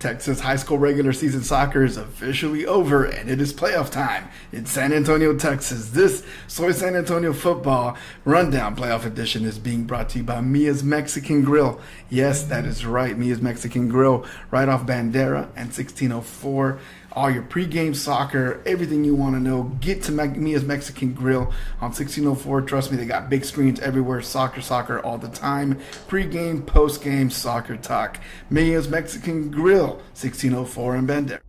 Texas high school regular season soccer is officially over and it is playoff time in San Antonio, Texas. This Soy San Antonio football rundown playoff edition is being brought to you by Mia's Mexican Grill. Yes, that is right, Mia's Mexican Grill, right off Bandera and 1604 all your pregame soccer, everything you want to know. Get to Mia's Mexican Grill on 1604. Trust me, they got big screens everywhere. Soccer, soccer all the time. Pregame, postgame, soccer talk. Mia's Mexican Grill, 1604 in Bandera.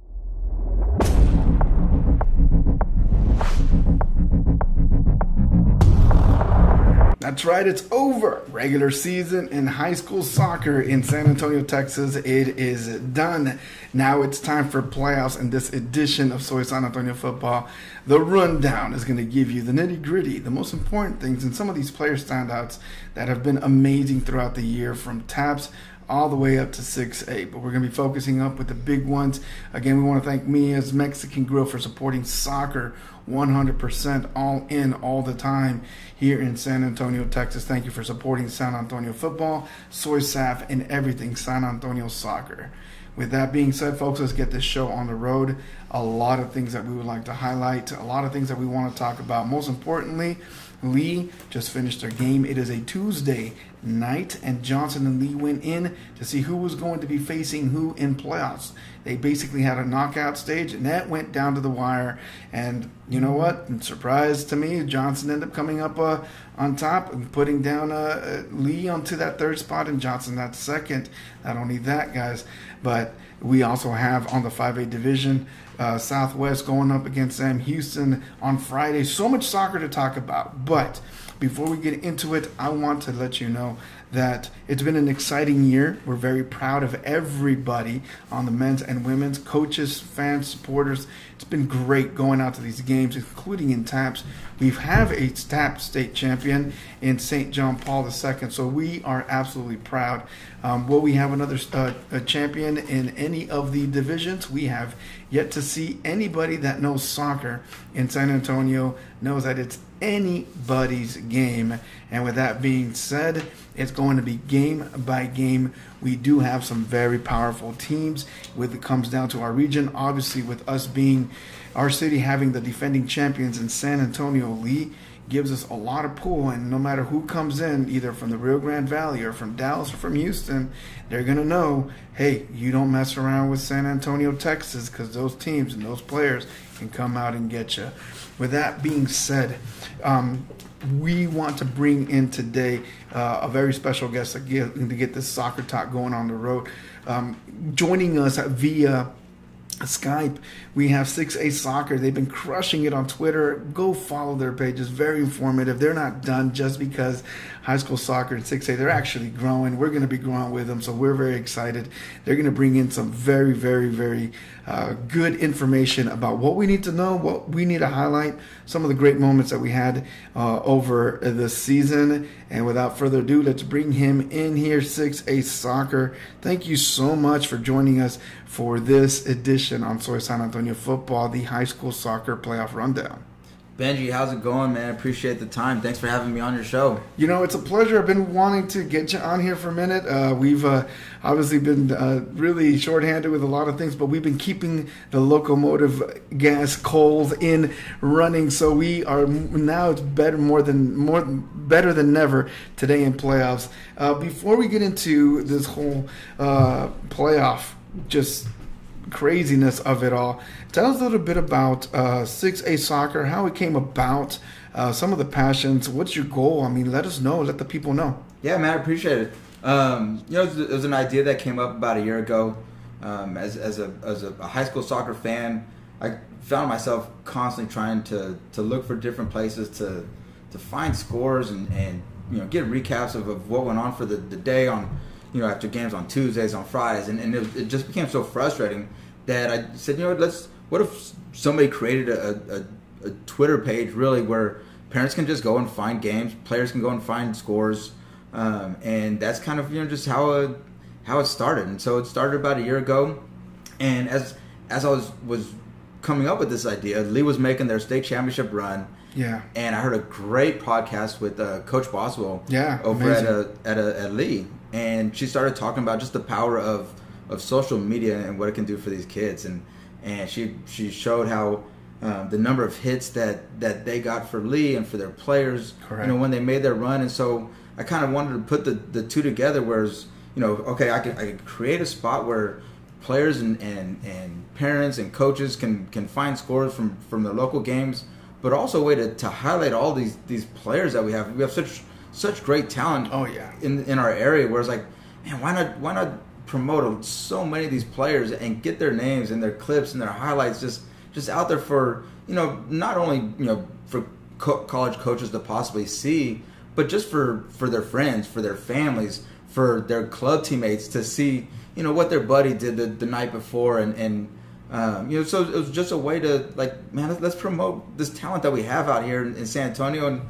That's right, it's over. Regular season in high school soccer in San Antonio, Texas. It is done. Now it's time for playoffs and this edition of Soy San Antonio football. The rundown is going to give you the nitty gritty, the most important things, and some of these player standouts that have been amazing throughout the year from TAPPS all the way up to 6A. But we're going to be focusing up with the big ones. Again, we want to thank Mia's Mexican Grill for supporting soccer 100% all in all the time here in San Antonio, Texas. Thank you for supporting San Antonio football, Soy Saf, and everything San Antonio soccer. With that being said, folks, let's get this show on the road. A lot of things that we would like to highlight, a lot of things that we want to talk about. Most importantly, Lee just finished their game. It is a Tuesday night, and Johnson and Lee went in to see who was going to be facing who in playoffs. They basically had a knockout stage, and that went down to the wire. And you know what? Surprise to me, Johnson ended up coming up uh, on top and putting down uh, Lee onto that third spot, and Johnson that second. Not only that, guys, but we also have on the 5A division uh, Southwest going up against Sam Houston on Friday. So much soccer to talk about. But before we get into it, I want to let you know that it's been an exciting year. We're very proud of everybody on the men's and women's, coaches, fans, supporters. It's been great going out to these games, including in TAPPS. We have a TAPPS state champion in St. John Paul II, so we are absolutely proud. Um, will we have another uh, champion in any of the divisions? We have yet to see anybody that knows soccer in San Antonio knows that it's anybody's game. And with that being said, it's going to be game by game. We do have some very powerful teams when it comes down to our region. Obviously, with us being our city having the defending champions in San Antonio Lee gives us a lot of pull and no matter who comes in either from the rio grande valley or from dallas or from houston they're going to know hey you don't mess around with san antonio texas because those teams and those players can come out and get you with that being said um, we want to bring in today uh, a very special guest to get, to get this soccer talk going on the road. Um, joining us via Skype, we have 6A Soccer. They've been crushing it on Twitter. Go follow their pages. Very informative. They're not done just because high school soccer and 6A, they're actually growing. We're going to be growing with them, so we're very excited. They're going to bring in some very, very, very uh, good information about what we need to know, what we need to highlight, some of the great moments that we had uh, over the season. And without further ado, let's bring him in here, 6A Soccer. Thank you so much for joining us for this edition on Soy San Antonio Football, the high school soccer playoff rundown. Benji, how's it going, man? Appreciate the time. Thanks for having me on your show. You know, it's a pleasure. I've been wanting to get you on here for a minute. Uh, we've uh, obviously been uh, really shorthanded with a lot of things, but we've been keeping the locomotive gas coals in running. So we are now it's better more than more better than never today in playoffs. Uh, before we get into this whole uh, playoff, just craziness of it all. Tell us a little bit about uh, 6A soccer, how it came about, uh, some of the passions. What's your goal? I mean, let us know. Let the people know. Yeah, man, I appreciate it. Um, you know, it was, an idea that came up about a year ago. Um, as, as, a, as a high school soccer fan, I found myself constantly trying to, to look for different places to, to find scores and, and you know get recaps of, of what went on for the, the day on you know after games on Tuesdays on Fridays and, and it, it just became so frustrating that I said you know what let's what if somebody created a, a, a, Twitter page really where parents can just go and find games, players can go and find scores, um, and that's kind of you know just how it, how it started. And so it started about a year ago, and as as I was was coming up with this idea, Lee was making their state championship run. Yeah, and I heard a great podcast with uh, Coach Boswell. Yeah, over amazing. at a, at a, at Lee, and she started talking about just the power of of social media and what it can do for these kids. And and she she showed how um, the number of hits that that they got for Lee and for their players, Correct. you know, when they made their run. And so I kind of wanted to put the, the two together. Whereas you know, okay, I could I could create a spot where players and, and, and parents and coaches can, can find scores from, from the local games, but also a way to, to highlight all these these players that we have. We have such such great talent. Oh, yeah. in in our area. Where it's like, man, why not why not promote so many of these players and get their names and their clips and their highlights just just out there for you know not only you know for co- college coaches to possibly see, but just for for their friends, for their families, for their club teammates to see you know what their buddy did the, the night before and and um, you know so it was just a way to like man let's, let's promote this talent that we have out here in, in San Antonio and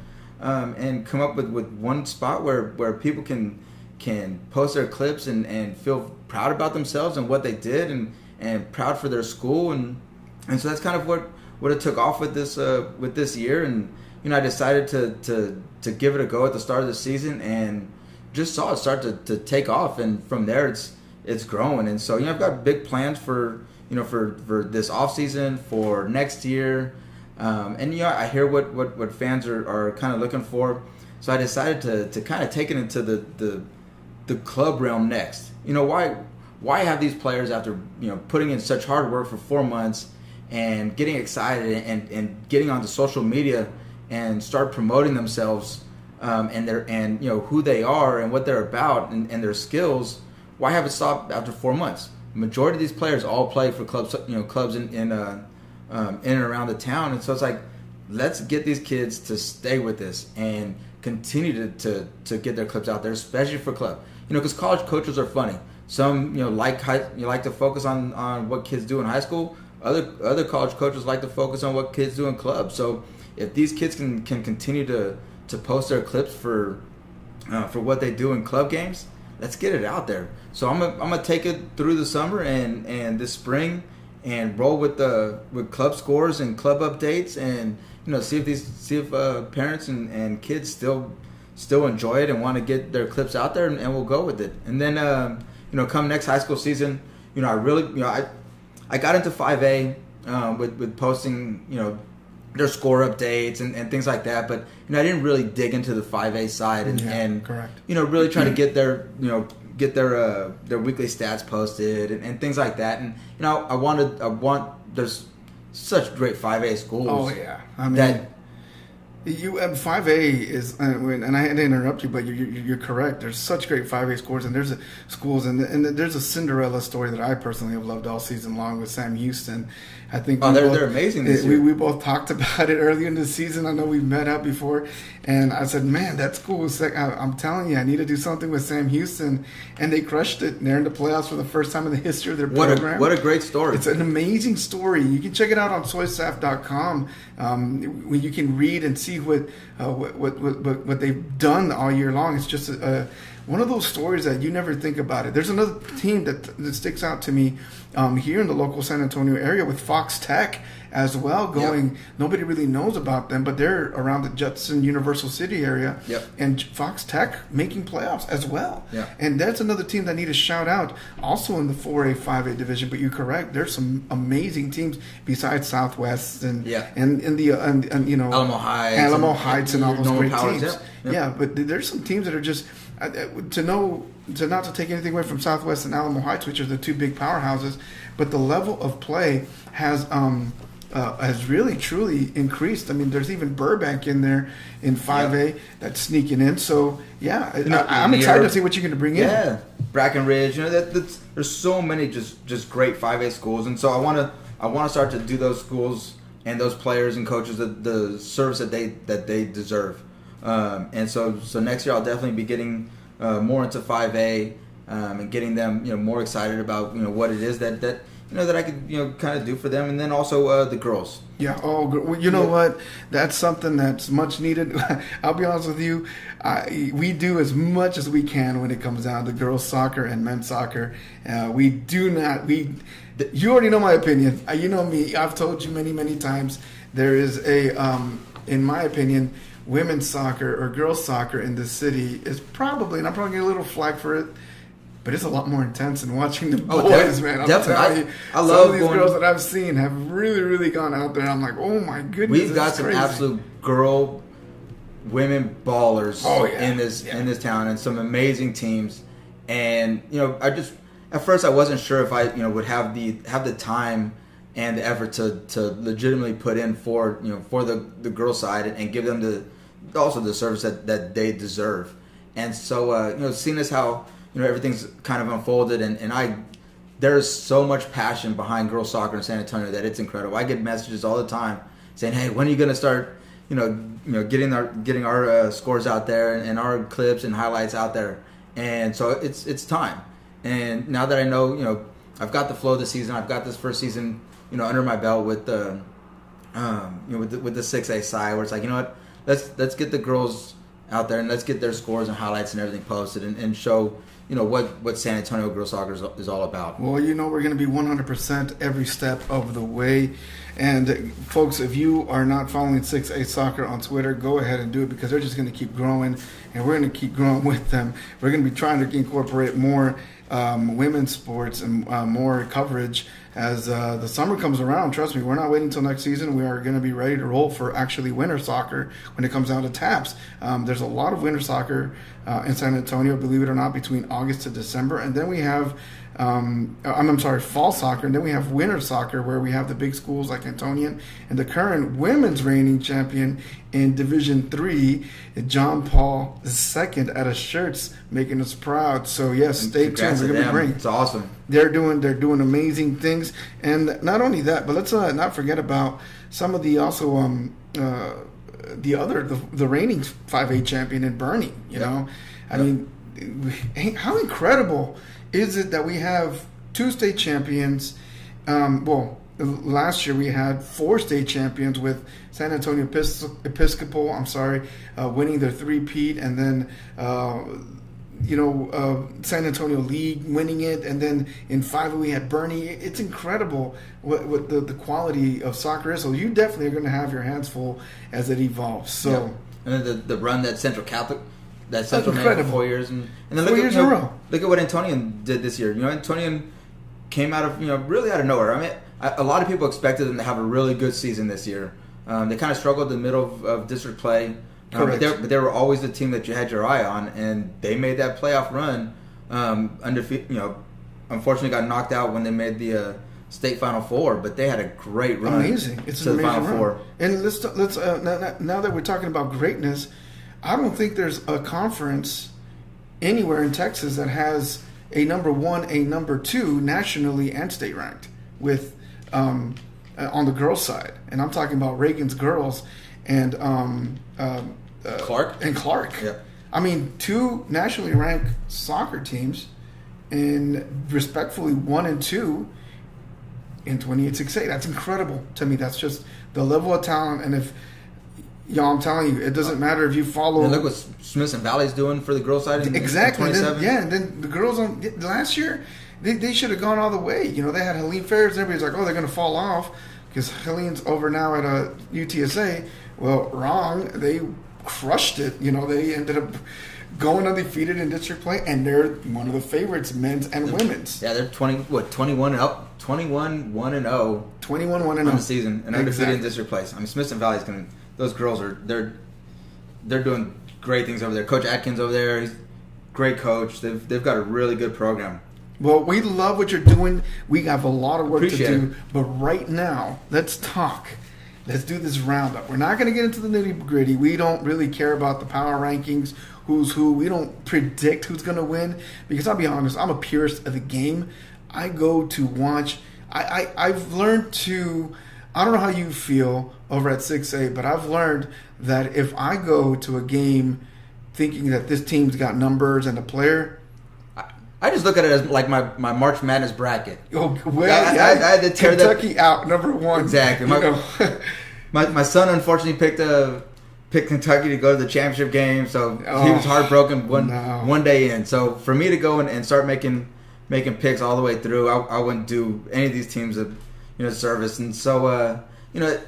um, and come up with, with one spot where, where people can can post their clips and, and feel proud about themselves and what they did and, and proud for their school. And and so that's kind of what, what it took off with this uh, with this year. And you know I decided to, to to give it a go at the start of the season and just saw it start to, to take off. And from there it's it's growing. And so you know I've got big plans for you know for for this off season for next year um, and you know I hear what what, what fans are, are kind of looking for. So I decided to, to kind of take it into the, the the club realm next. You know why why have these players after you know putting in such hard work for four months and getting excited and, and getting onto social media and start promoting themselves um, and their and you know who they are and what they're about and, and their skills why have it stopped after four months? Majority of these players all play for clubs you know clubs in in, uh, um, in and around the town. And so it's like let's get these kids to stay with this and continue to, to, to get their clips out there especially for club. You know because college coaches are funny. Some you know like high, you like to focus on on what kids do in high school. Other other college coaches like to focus on what kids do in clubs so if these kids can can continue to to post their clips for uh, for what they do in club games let's get it out there. So i'm gonna, I'm gonna take it through the summer and and this spring and roll with the with club scores and club updates and you know see if these see if uh, parents and, and kids still still enjoy it and want to get their clips out there and, and we'll go with it and then um, you know come next high school season you know i really you know i i got into 5a um, with with posting you know their score updates and, and things like that but you know i didn't really dig into the 5a side and, Yeah, and correct. you know really trying to get their you know get their uh, their weekly stats posted and, and things like that and you know i wanted i want there's such great 5a schools Oh yeah, I mean, that you and five A is, uh, and I had to interrupt you, but you're, you're, you're correct. There's such great five A scores, and there's a, schools, and and there's a Cinderella story that I personally have loved all season long with Sam Houston. I think Oh, they're- they're amazing we, we both talked about it earlier in the season. I know we've met up before, and I said, "Man, that's cool." like, I, I'm telling you, I need to do something with Sam Houston," and they crushed it. And they're in the playoffs for the first time in the history of their what program. a what a great story It's an amazing story. You can check it out on soysaf.com. Um, you can read and see what, uh, what, what, what, what they've done all year long. It's just a, a, one of those stories that you never think about it. There's another team that, that sticks out to me um, here in the local San Antonio area with Fox Tech as well going. Nobody really knows about them, but they're around the Judson Universal City area. Yep. And Fox Tech making playoffs as well. Yeah. And that's another team that I need to shout out, also in the 4A, 5A division. But you're correct. There's some amazing teams besides Southwest and Yeah. and in the uh, and, and you know Alamo Heights Alamo and- Heights, and all those great teams. yeah. Yeah. Yeah. but there's some teams that are just to know to not to take anything away from Southwest and Alamo Heights, which are the two big powerhouses, but the level of play has. Um, uh, has really truly increased. I mean, there's even Burbank in there in 5A that's sneaking in. So yeah, know, I, I'm excited to see what you're going to bring in. Yeah, Brackenridge. You know that that's, there's so many just just great five A schools, and so I want to I want to start to do those schools and those players and coaches the, the service that they that they deserve. Um, and so so next year I'll definitely be getting uh, more into five A um, and getting them you know more excited about you know what it is that that you know that I could you know kind of do for them, and then also uh, the girls. Yeah. Oh, well, you know Yeah. what? That's something that's much needed. I'll be honest with you. I, we do as much as we can when it comes down to girls soccer and men's soccer. Uh, we do not. We. You already know my opinion. Uh, you know me. I've told you many, many times. There is a, um, in my opinion, women's soccer or girls soccer in the city is probably, and I'm probably getting a little flack for it. but it's a lot more intense than watching the Oh, boys, man. I'm definitely. I- you, I some love of these going- girls that I've seen have really, really gone out there. I'm like, oh my goodness, We've got some crazy. absolute girl, women ballers Oh, yeah. in this Yeah. in this town, and some amazing teams. And you know, I just at first I wasn't sure if I you know would have the have the time and the effort to to legitimately put in for you know for the the girl side and give them the also the service that that they deserve. And so uh, you know, seeing as how you know everything's kind of unfolded, and and I there's so much passion behind girls soccer in San Antonio that it's incredible. I get messages all the time saying, "Hey, when are you going to start, you know, you know, getting our getting our uh, scores out there and, and our clips and highlights out there?" And so it's it's time. And now that I know, you know, I've got the flow of the season. I've got this first season, you know, under my belt with the, um, you know, with the, with the six A side, where it's like, you know what, let's let's get the girls out there and let's get their scores and highlights and everything posted and, and show, you know, what what San Antonio girls soccer is, is all about. Well, you know, we're going to be 100% every step of the way. And uh, folks, if you are not following 6A Soccer on Twitter, go ahead and do it because they're just going to keep growing and we're going to keep growing with them. We're going to be trying to incorporate more um, women's sports and uh, more coverage as uh, the summer comes around. Trust me, we're not waiting until next season. We are going to be ready to roll for actually winter soccer when it comes down to TAPPS. Um, there's a lot of winter soccer uh, in San Antonio, believe it or not, between August to December. And then we have um, I'm, I'm sorry, fall soccer, and then we have winter soccer where we have the big schools like Antonian and the current women's reigning champion in Division Three, John Paul II out of Schertz, making us proud. So yes, stay tuned. We're gonna be bringing It's awesome. they're doing they're doing amazing things, and not only that, but let's uh, not forget about some of the also um uh, the other the, the reigning five A champion in Boerne. You Yep. know, I Yep. mean, how incredible is it that we have two state champions? Um, well, last year we had four state champions with San Antonio Epis- Episcopal. I'm sorry, uh, winning their three peat, and then. Uh, you know, uh, San Antonio Lee winning it, and then in five we had Boerne. It's incredible what, what the, the quality of soccer is. So you definitely are going to have your hands full as it evolves. So Yeah. and then the, the run that Central Catholic, that Central incredible. four years, and, and then Four look at years you in a know, row. look at what Antonian did this year. You know, Antonian came out of you know really out of nowhere. I mean, a a lot of people expected them to have a really good season this year. Um, they kind of struggled in the middle of, of district play. Um, but, they but they were always the team that you had your eye on, and they made that playoff run. Um, undefeated, you know, unfortunately got knocked out when they made the uh, state final four, but they had a great run. amazing! It's to an the amazing final run. four. And let's let's uh, now- now that we're talking about greatness, I don't think there's a conference anywhere in Texas that has a number one, a number two nationally and state ranked with um, uh, on the girls side, and I'm talking about Reagan's girls and um, um, uh, Clark? and Clark. Yep. I mean, two nationally ranked soccer teams, and respectfully one and two in 2868. That's incredible to me. That's just the level of talent. And if, y'all, I'm telling you, it doesn't matter if you follow. And look what Smithson Valley's doing for the girls side. In, exactly. In then, yeah, and then the girls on last year, they, they should have gone all the way. You know, they had Helene Ferris. Everybody's like, oh, they're going to fall off because Helene's over now at uh, UTSA. Well, wrong. They crushed it. You know, they ended up going undefeated in district play, and they're one of the favorites, men's and women's. Yeah, they're twenty what twenty one up, twenty one one and zero 21 1 and on the season, and undefeated Exactly. in district place. I mean, Smithson Valley's gonna. Those girls are they're they're doing great things over there. Coach Atkins over there, he's great coach. They've they've got a really good program. Well, we love what you're doing. We have a lot of work Appreciate to do. it. But right now, let's talk. Let's do this roundup. We're not going to get into the nitty gritty. We don't really care about the power rankings, who's who. We don't predict who's going to win because I'll be honest, I'm a purist of the game. I go to watch. I, I I've learned to. I don't know how you feel over at six A, but I've learned that if I go to a game thinking that this team's got numbers and a player, I, just look at it as like my, my March Madness bracket. Oh well, I- yeah, I- I had to tear that- Kentucky out number one. Exactly. My- My my son unfortunately picked a picked Kentucky to go to the championship game, so he Oh, was heartbroken one no. one day in. So for me to go and, and start making making picks all the way through, I, I wouldn't do any of these teams a you know service. And so uh, you know,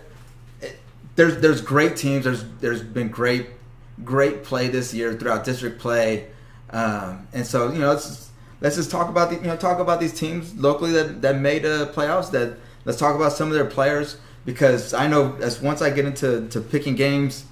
there's there's great teams. There's there's been great great play this year throughout district play, um, and so you know it's let's just talk about the you know talk about these teams locally that that made the playoffs. That let's talk about some of their players because I know as once I get into to picking games,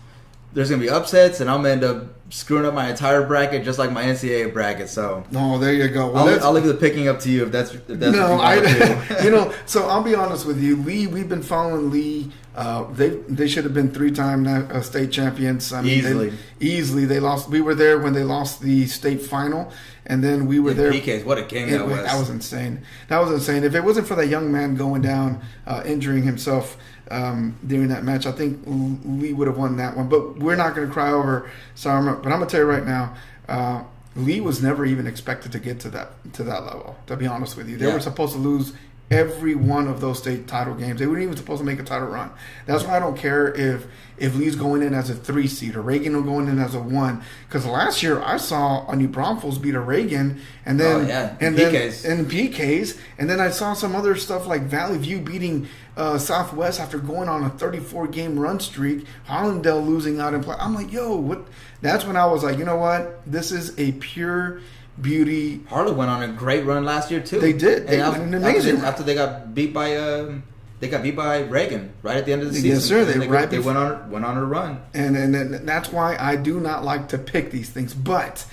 there's gonna be upsets, and I'm gonna end up screwing up my entire bracket just like my NCAA bracket. So No, there you go. Well, I'll, I'll leave the picking up to you if that's if that's no, what you, I, want to do. you know, so I'll be honest with you, Lee. We've been following Lee. Uh, they they should have been three time uh, state champions. I mean, Easily. they, easily. They lost. We were there when they lost the state final, and then we were In there. PKs, what a game It that was-. That was insane. That was insane. If it wasn't for that young man going down, uh, injuring himself um, during that match, I think Lee would have won that one. But we're not going to cry over Sarma. But I'm going to tell you right now, uh, Lee was never even expected to get to that to that level. To be honest with you, they Yeah. were supposed to lose every one of those state title games. They weren't even supposed to make a title run. That's why I don't care if if Lee's going in as a three seed or Reagan will going in as a one. Because last year I saw a New Braunfels beat a Reagan, and then Oh, yeah, and PKs. then and PKs, and then I saw some other stuff like Valley View beating uh, Southwest after going on a 34 game run streak. Harlandale losing out in play. I'm like, yo, what? That's when I was like, you know what? This is a pure beauty. Harley went on a great run last year too. They did. They after, an amazing after after they got beat by um, they got beat by Reagan right at the end of the season. Yes, sir. They they, right they went on went on a run. and and, and that's why I do not like to pick these things. But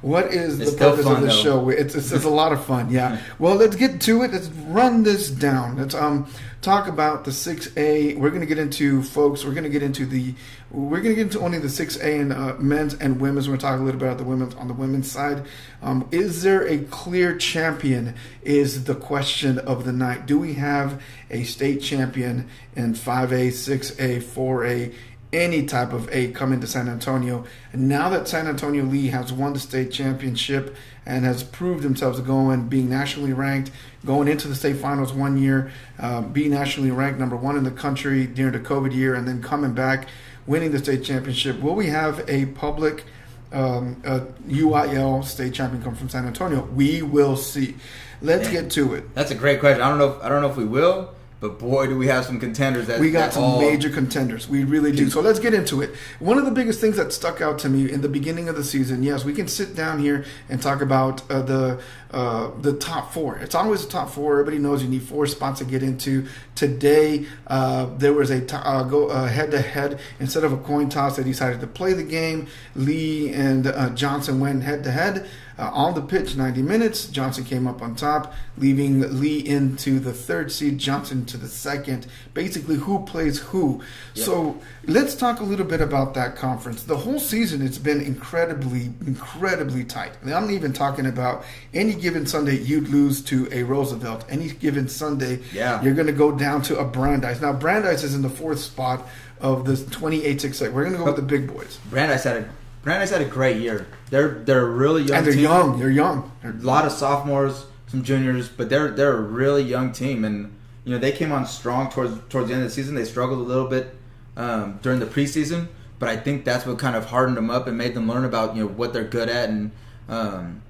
what is It's the purpose fun, of the show? It's, it's it's a lot of fun. Yeah. Well, let's get to it. Let's run this down. Let's um talk about the six A. We're gonna get into folks. We're gonna get into the. We're gonna get into only the six A and uh, men's and women's. We're gonna talk a little bit about the women's on the women's side. Um, is there a clear champion? Is the question of the night. Do we have a state champion in five A, six A, four A? any type of A coming to San Antonio. And now that San Antonio Lee has won the state championship and has proved themselves going, being nationally ranked, going into the state finals one year, uh, being nationally ranked number one in the country during the COVID year, and then coming back, winning the state championship. Will we have a public um, uh, UIL state champion come from San Antonio? We will see. Let's Yeah. get to it. That's a great question. I don't know. If, I don't know if we will, but boy, do we have some contenders. That We got some all- major contenders. We really do. So let's get into it. One of the biggest things that stuck out to me in the beginning of the season, yes, we can sit down here and talk about uh, the uh, the top four. It's always the top four. Everybody knows you need four spots to get into. Today, uh, there was a to- uh, go head to head instead of a coin toss. They decided to play the game. Lee and uh, Johnson went head to head. On the pitch, 90 minutes. Johnson came up on top, leaving Lee into the third seed, Johnson to the second. Basically, who plays who. So let's talk a little bit about that conference. The whole season, it's been incredibly, incredibly tight. And I'm not even talking about any given Sunday you'd lose to a Roosevelt. Any given Sunday, Yeah. you're going to go down to a Brandeis. Now, Brandeis is in the fourth spot of the 28 6 We're going to go with the big boys. Brandeis had a Brandeis had a great year. They're they're a really young. And they're team. young. They're young. They're a lot of sophomores, some juniors, but they're they're a really young team, and you know they came on strong towards towards the end of the season. They struggled a little bit um, during the preseason, but I think that's what kind of hardened them up and made them learn about you know what they're good at and um,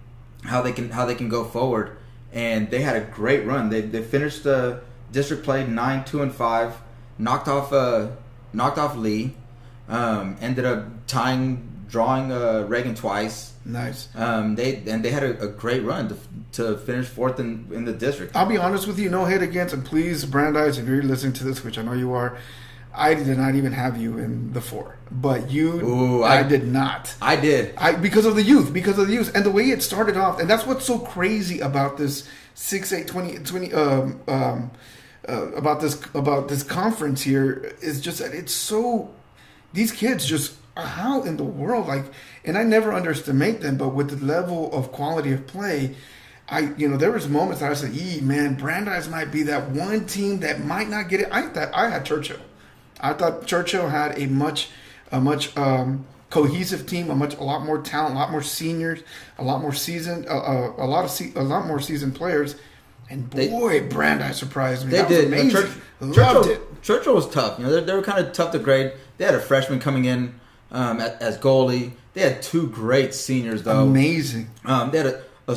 how they can how they can go forward. And they had a great run. They they finished the district play nine two and five, knocked off uh knocked off Lee, um, ended up tying drawing uh, Reagan twice. nice. Um, they and they had a, a great run to, to finish fourth in, in the district. I'll be honest with you, no hate against, and please, Brandeis, if you're listening to this, which I know you are, I did not even have you in the four, but you, Ooh, I, I- did not. I did. I because of the youth, because of the youth, and the way it started off, and that's what's so crazy about this six, eight, 20, 20 um, um, uh, about this about this conference here is just that it's so these kids just how in the world like and I never underestimate them, but with the level of quality of play. I, you know, there was moments that I said, "Ee, man, Brandeis might be that one team that might not get it." I thought I had Churchill. I thought Churchill had a much, a much um, cohesive team, a much, a lot more talent, a lot more seniors, a lot more seasoned, uh, uh, a lot of, se- a lot more seasoned players. And They- boy, Brandeis surprised me. They that did. amazing. Church, Loved Churchill, it. Churchill was tough. You know, they, they were kind of tough to grade. They had a freshman coming in um, at, as goalie. They had two great seniors though. Amazing. Um, they had a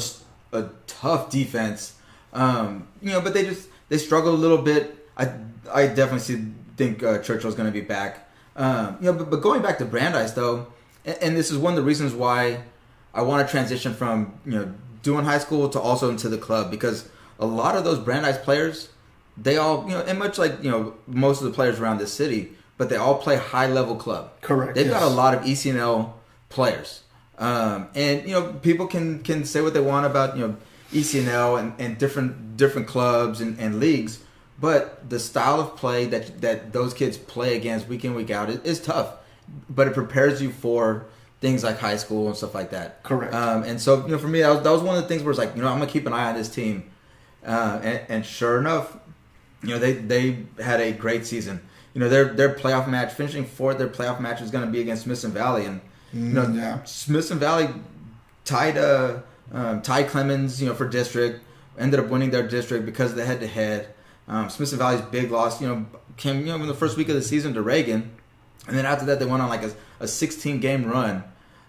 a tough defense. Um, you know, but they just they struggled a little bit. I I definitely see, think uh, Churchill's going to be back. Um, you know, but, but going back to Brandeis though, and, and this is one of the reasons why I want to transition from you know doing high school to also into the club because a lot of those Brandeis players, they all you know, and much like you know most of the players around this city, but they all play high level club. Correct, They've got a lot of ECNL players, um, and you know people can can say what they want about you know ECNL and, and different different clubs and, and leagues, but the style of play that that those kids play against week in week out is, is tough, but it prepares you for things like high school and stuff like that. Correct. Um, and so you know for me that was, that was one of the things where it's like you know I'm gonna keep an eye on this team, uh, and, and sure enough, you know they they had a great season. You know their their playoff match, finishing fourth, their playoff match is going to be against Smithson Valley, and you know Mm, yeah. Smithson Valley tied uh um, Ty Clemens, you know, for district, ended up winning their district because of the head to head. Um, Smithson Valley's big loss, you know, came you know in the first week of the season to Reagan, and then after that they went on like a, a 16 game run.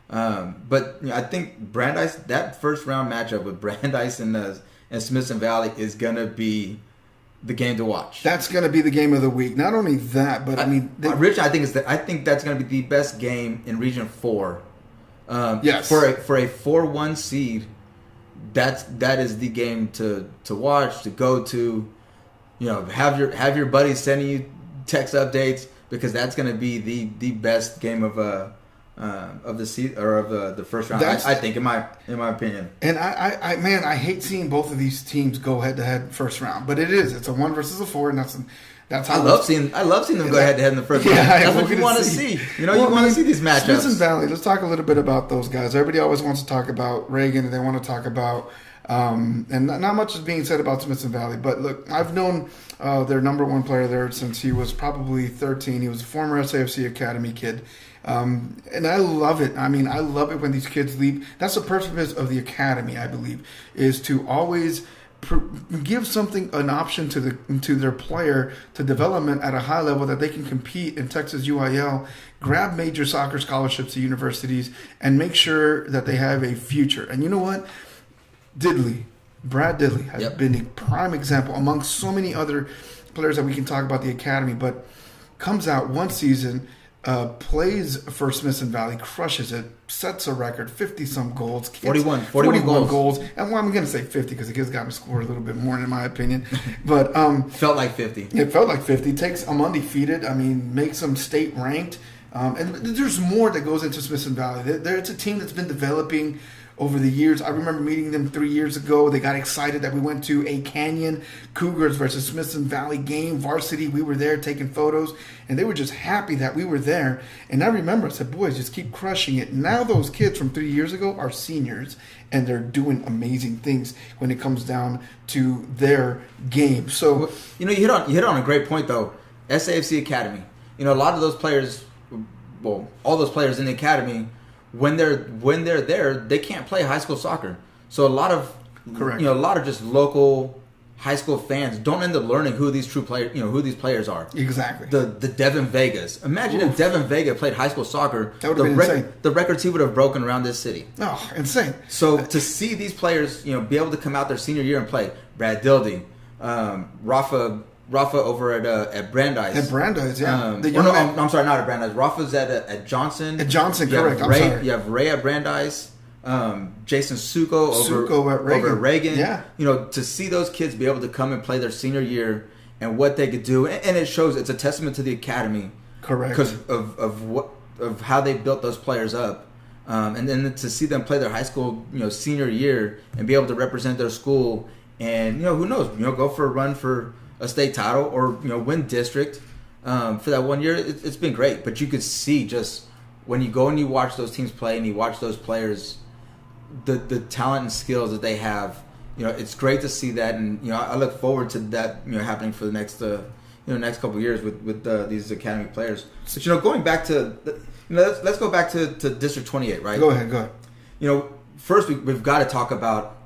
Um, but you know, I think Brandeis that first round matchup with Brandeis and uh, and Smithson Valley is gonna be the game to watch. That's going to be the game of the week. Not only that, but I mean, they, Rich, I think is that I think that's going to be the best game in Region Four. Um, Yes. for a for a four one seed, that's that is the game to to watch to go to. You know, have your have your buddies sending you text updates because that's going to be the the best game of uh, uh of the season or of the the first round. I, I think in my in my opinion. And I, I, I, man, I hate seeing both of these teams go head to head first round, but it is. It's a one versus a four, and that's that's how I love seeing I love seeing them go head to head in the first Yeah, round. That's what you want to see. You know, Well, you want to see these matchups. Smithson Valley. Let's talk a little bit about those guys. Everybody always wants to talk about Reagan, and they want to talk about. Um, and not, much is being said about Smithson Valley, but look, I've known uh, their number one player there since he was probably 13. He was a former SAFC Academy kid. Um, and I love it. I mean, I love it when these kids leave. That's the purpose of the academy, I believe, is to always give something an option to the to their player to development at a high level that they can compete in Texas UIL, grab major soccer scholarships to universities, and make sure that they have a future. And you know what? Diddley, Brad Diddley has Yep. been a prime example among so many other players that we can talk about the academy, but comes out one season, uh, plays for Smithson Valley, crushes it, sets a record, 50 some goals. Kids- 41 41 goals. And well, I'm going to say 50 because the kid's got to score a little bit more, in my opinion. but um, Felt like fifty. it felt like 50. Takes I'm undefeated. I mean, makes them state ranked. Um, and there's more that goes into Smithson Valley. There- it's a team that's been developing over the years. I remember meeting them three years ago. They got excited that we went to a Canyon Cougars versus Smithson Valley game, varsity. We were there taking photos, and they were just happy that we were there. And I remember I said, "Boys, just keep crushing it." Now those kids from three years ago are seniors, and they're doing amazing things when it comes down to their game. So. You know, you hit on you hit on a great point though. SAFC Academy. You know, a lot of those players, well, all those players in the academy, when they're when they're there, they can't play high school soccer. So a lot of Correct. you know, a lot of just local high school fans don't end up learning who these true players, you know, who these players are. Exactly. The the Devin Vegas. Imagine if Devin Vega played high school soccer. That would've the been insane. The records he would have broken around this city. oh, insane. So to see these players, you know, be able to come out their senior year and play, Brad Dildy, um, Rafa, Rafa over at uh, at Brandeis, At Brandeis, yeah. Um, The young no, man- I'm, I'm sorry, not at Brandeis. Rafa's at uh, at Johnson. At Johnson, You correct, I'm sorry. You have Ray at Brandeis. Um, Jason Suko over, Suko at Reagan. over Reagan. Yeah. You know, to see those kids be able to come and play their senior year and what they could do, and, and it shows it's a testament to the academy Correct. because of, of what of how they built those players up, um, and then to see them play their high school you know senior year and be able to represent their school, and you know who knows you know go for a run for a state title or you know win district um, for that one year. It, it's been great, but you could see just when you go and you watch those teams play and you watch those players, the the talent and skills that they have. You know, it's great to see that, and you know, I look forward to that. You know, happening for the next, uh, you know, next couple of years with with uh, these academy players. But you know, going back to, the, you know, let's, let's go back to, to District Twenty Eight, right? Go ahead, go ahead. You know, first we, we've got to talk about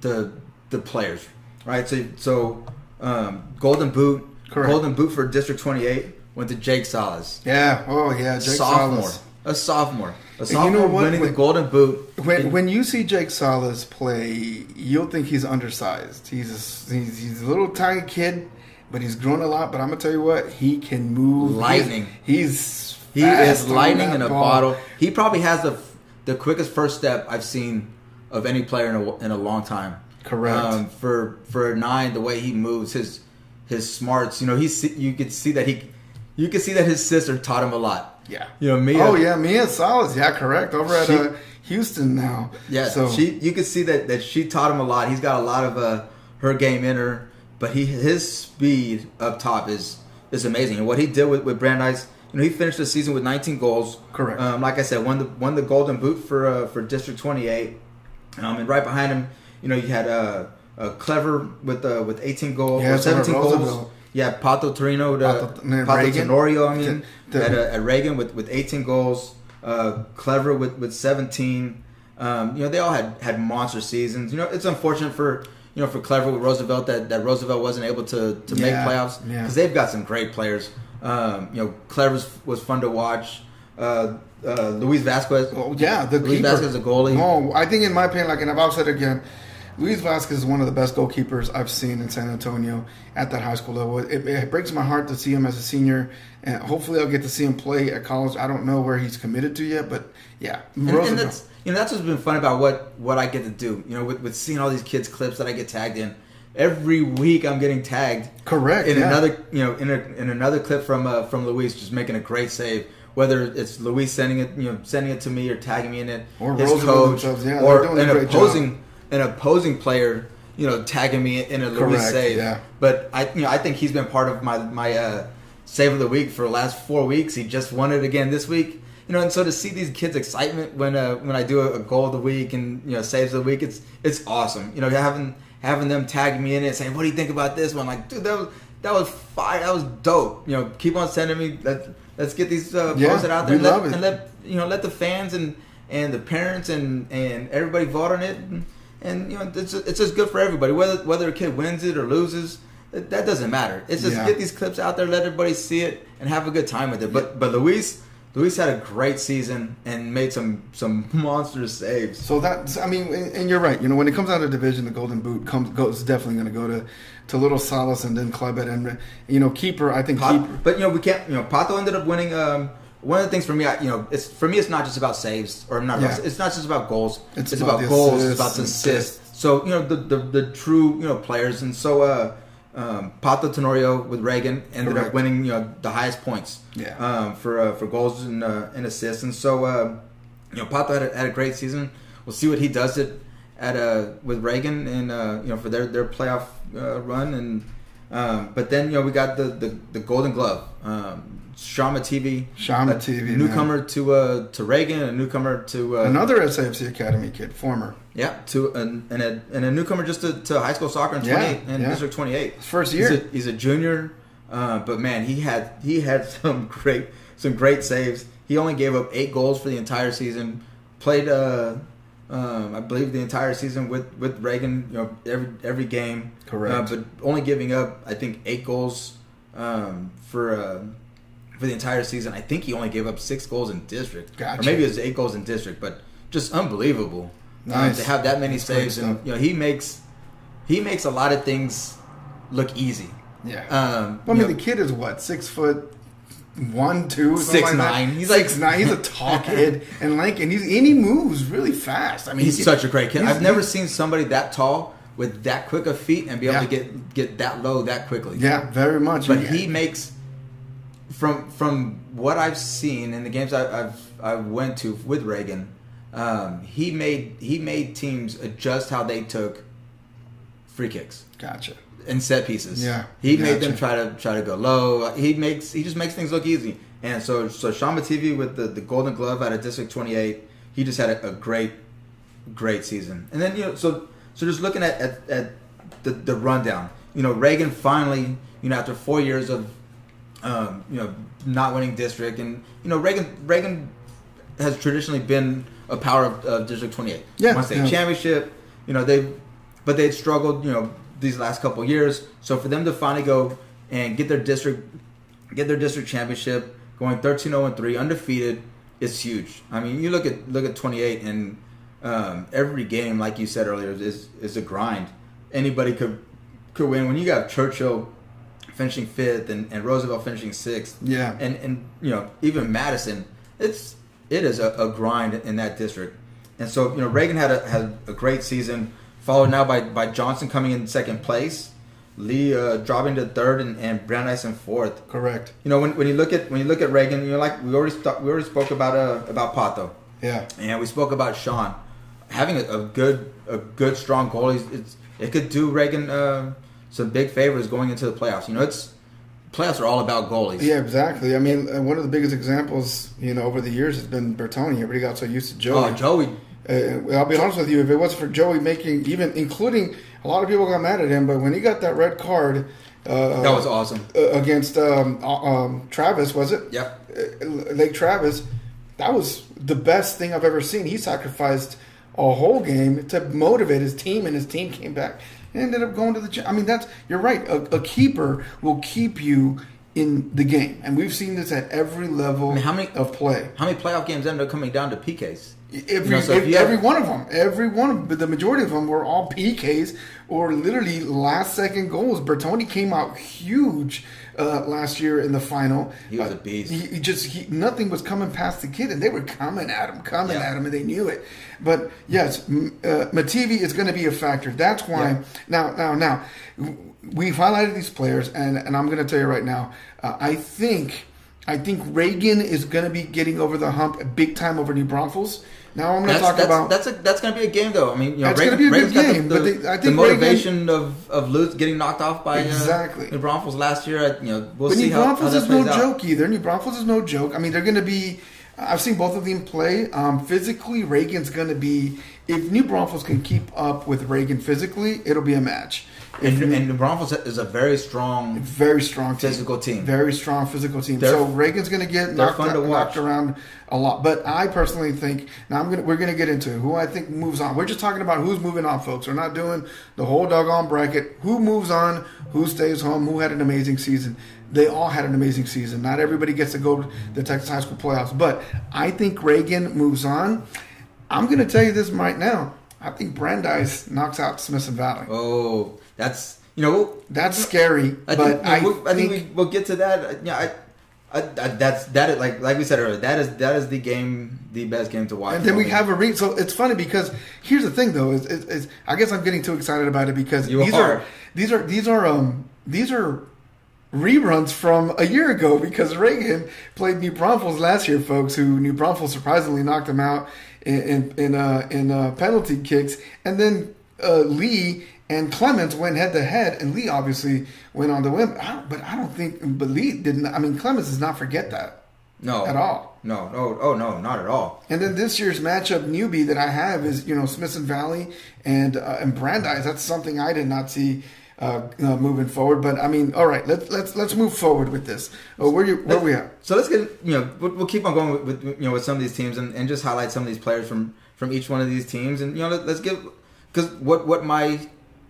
the the players, right? So so um, Golden Boot, Correct. Golden Boot for District Twenty Eight went to Jake Salas, Yeah. Oh, yeah. Jake sophomore, Salas. a sophomore, a you know sophomore what? winning the When- Golden Boot. When, in- when you see Jake Salas play, you'll think he's undersized. He's a, he's, he's a little tiny kid, but he's grown a lot. But I'm gonna tell you what, he can move. Lightning. He's, He is lightning in a ball. bottle. He probably has the the quickest first step I've seen of any player in a, in a long time. Correct. Um, for for nine, the way he moves, his his smarts, you know, he's you could see that he, you could see that his sister taught him a lot. Yeah. You know, Mia. Oh yeah, Mia Salas. Yeah, correct. Over at She- uh, Houston now. Yeah, So she you could see that that she taught him a lot. He's got a lot of uh, her game in her, but he his speed up top is is amazing. And what he did with with Brandeis, you know, he finished the season with 19 goals. Correct. Um, like I said, won the won the Golden Boot for uh, for District 28. Um, and right behind him, you know, you had uh, uh Clever with uh, with 18 goals, Yeah, or 17 goals. Yeah, Pato Torino, the, Pato- Pato, Reagan. Tenorio, I mean, The- the- at, uh, at Reagan with, with 18 goals. Uh, Clever with, with 17. Um, you know, they all had, had monster seasons. You know, it's unfortunate for you know for Clever with Roosevelt that, that Roosevelt wasn't able to, to make Yeah, playoffs yeah. because they've got some great players. Um, you know, Clever was fun to watch. Uh, uh, Luis Vasquez. Oh yeah, the Luis keeper. Vasquez, a goalie. Oh, I think in my opinion, like, and I've said again, Luis Vasquez is one of the best goalkeepers I've seen in San Antonio at that high school level. It, it breaks my heart to see him as a senior, and hopefully I'll get to see him play at college. I don't know where he's committed to yet, but yeah, And, and that's you know that's what's been fun about what what I get to do. You know, with, with seeing all these kids clips that I get tagged in. Every week I'm getting tagged. Correct, In yeah. another you know in a, in another clip from uh, from Luis just making a great save. Whether it's Luis sending it you know sending it to me or tagging me in it, Or his Roosevelt coach, yeah, or doing a an great job. An opposing player you know tagging me in a Luis Correct, save. yeah. But I you know I think he's been part of my my uh, save of the week for the last four weeks. He just won it again this week. You know, and so to see these kids' excitement when uh, when I do a, a goal of the week and you know saves of the week, it's it's awesome. You know, having having them tag me in it, saying, "What do you think about this one?" Like, dude, that was that was fire. That was dope. You know, keep on sending me. Let let's get these uh, Yeah, posted out there. and let. And let you know let the fans and and the parents and and everybody vote on it. And, and you know, it's it's just good for everybody. Whether whether a kid wins it or loses, that, that doesn't matter. It's just Yeah. get these clips out there, let everybody see it, and have a good time with it. But but Luis. Luis had a great season and made some some monster saves. So that's, I mean, and you're right. You know, when it comes out of division, the Golden Boot comes goes definitely going to go to to Little Salas and then Klebet and you know keeper. I think Pat- keeper. but you know we can't. You know, Pato ended up winning. Um, one of the things for me, I, you know, it's for me, it's not just about saves or not. Yeah. It's not just about goals. It's It's, about about, goals. It's about the assists. assists. So you know the, the the true you know players, and so uh, um, Pato Tenorio with Reagan ended Correct. up winning you know the highest points. Yeah. Um, for uh, for goals and uh, and assists, and so uh, you know Pato had a, had a great season. We'll see what he does it at uh with Reagan and uh, you know for their their playoff uh, run and. Um, but then you know we got the the, the Golden Glove, um, Shama TV, Shama TV, man. newcomer to uh, to Reagan, a newcomer to uh, Another SAFC Academy kid, former yeah to and and a, and a newcomer just to, to high school soccer in Yeah, 28 in yeah. District 28. His first He's year. a, he's a junior, uh, but man, he had he had some great some great saves. He only gave up eight goals for the entire season. Played, uh, um, I believe, the entire season with, with Reagan. You know, every every game. Correct. Uh, but only giving up, I think, eight goals um, for uh, for the entire season. I think he only gave up six goals in district, Gotcha. or maybe it was eight goals in district. But just unbelievable um, to have that many That's saves, and you know, he makes he makes a lot of things look easy. Yeah. Um, well, I mean, know, the kid is what six foot one, two, Six like that? nine. He's six like- nine. He's a tall kid and lanky, and he's and he moves really fast. I mean, he's he- such a great kid. I've never seen somebody that tall with that quick of feet and be able Yeah. to get get that low that quickly. Yeah, very much. but Yeah. he makes from from what I've seen in the games I, I've I went to with Reagan. Um, he made he made teams adjust how they took free kicks gotcha. and set pieces. Yeah, he made them try to try to go low. He makes he just makes things look easy. And so so Shama TV with the, the Golden Glove out of District 28, he just had a, a great great season. And then you know so so just looking at at, at the, the rundown, you know Reagan finally you know after four years of um, you know not winning district and you know Reagan Reagan has traditionally been a power of, of District 28. Yeah, One state yeah. championship, you know they but they'd struggled you know these last couple years. So for them to finally go and get their district get their district championship, going 13-0 and 3 undefeated, is huge. I mean, you look at look at 28 and um, every game, like you said earlier, is is a grind. Anybody could could win. When you got Churchill finishing fifth and, and Roosevelt finishing sixth, Yeah. and and you know even Madison, it's it is a, a grind in that district. and so you know Reagan had a had a great season, followed now by by Johnson coming in second place, Lee uh, dropping to third, and, and Brandeis in fourth. Correct. You know when, when you look at when you look at Reagan, you know like we already st- we already spoke about uh, about Pato, Yeah. and we spoke about Sean having a, a good a good strong goalie. It's it could do Reagan uh, some big favors going into the playoffs. You know it's playoffs are all about goalies. Yeah, exactly. I mean, one of the biggest examples, you know, over the years has been Bertoni. Everybody got so used to Joey. Oh, Joey. Uh, I'll be honest with you. If it wasn't for Joey making, even including a lot of people got mad at him, but when he got that red card uh, That was awesome. uh, against um, uh, um, Travis, was it? Yep. uh, Lake Travis, that was the best thing I've ever seen. He sacrificed a whole game to motivate his team, and his team came back ended up going to the. cha- I mean, that's you're right. A, a keeper will keep you in the game, and we've seen this at every level I mean, how many- of play. How many playoff games ended up coming down to PKs? Every, You know, so if every, have- one of them, every one of but the majority of them were all PKs or literally last second goals. Bertoni came out huge uh, last year in the final. He was Uh, a beast. He, he just he, nothing was coming past the kid, and they were coming at him, coming Yeah. at him, and they knew it. But yes, uh, Mativi is going to be a factor. That's why Yeah. now, now, now we've highlighted these players, and and I'm going to tell you right now, uh, I think. I think Reagan is going to be getting over the hump big time over New Braunfels. Now I'm going to talk that's, about that's a that's gonna be a game though. I mean, you know, That's Reagan, gonna be a good Reagan's got game, the, but they- I the think motivation of of Lutz getting knocked off by Exactly. uh, New Braunfels last year. You know, we'll But see New how, how Braunfels that is no out. joke either. New Braunfels is no joke. I mean, they're going to be. I've seen both of them play. Um, physically, Reagan's going to be. If New Braunfels can keep up with Reagan physically, it'll be a match. And, New- and New Braunfels is a very strong very strong team. physical team. Very strong physical team. They're- so Reagan's going to get knocked, out- knocked around a lot. But I personally think now I'm gonna we're going to get into who I think moves on. We're just talking about who's moving on, folks. We're not doing the whole doggone bracket. Who moves on? Who stays home? Who had an amazing season? They all had an amazing season. Not everybody gets to go to the Texas high school playoffs, but I think Reagan moves on. I'm going to tell you this right now. I think Brandeis knocks out Smithson Valley. Oh, that's you know. That's scary, I but think, I, we'll, I think think we, we'll get to that. Yeah, I, I, I, that's that. Is, like like we said earlier, that is that is the game, the best game to watch. And then we have a re. So it's funny because here's the thing, though. Is, is, is I guess I'm getting too excited about it because You these are. are these are these are um these are reruns from a year ago because Reagan played New Braunfels last year, folks. Who New Braunfels surprisingly knocked them out in in in, uh, in uh, penalty kicks, and then uh, Lee. And Clemens went head to head, and Lee obviously went on the win. I but I don't think, but Lee didn't. I mean, Clemens does not forget that no at all. No, no, oh no, not at all. And then this year's matchup newbie that I have is you know Smithson Valley and uh, and Brandeis. That's something I did not see uh, uh, moving forward. But I mean, all right, let's let's let's move forward with this. Uh, where you where we at? So let's get you know we'll, we'll keep on going with, with you know with some of these teams and, and just highlight some of these players from from each one of these teams and you know let, let's give because what what my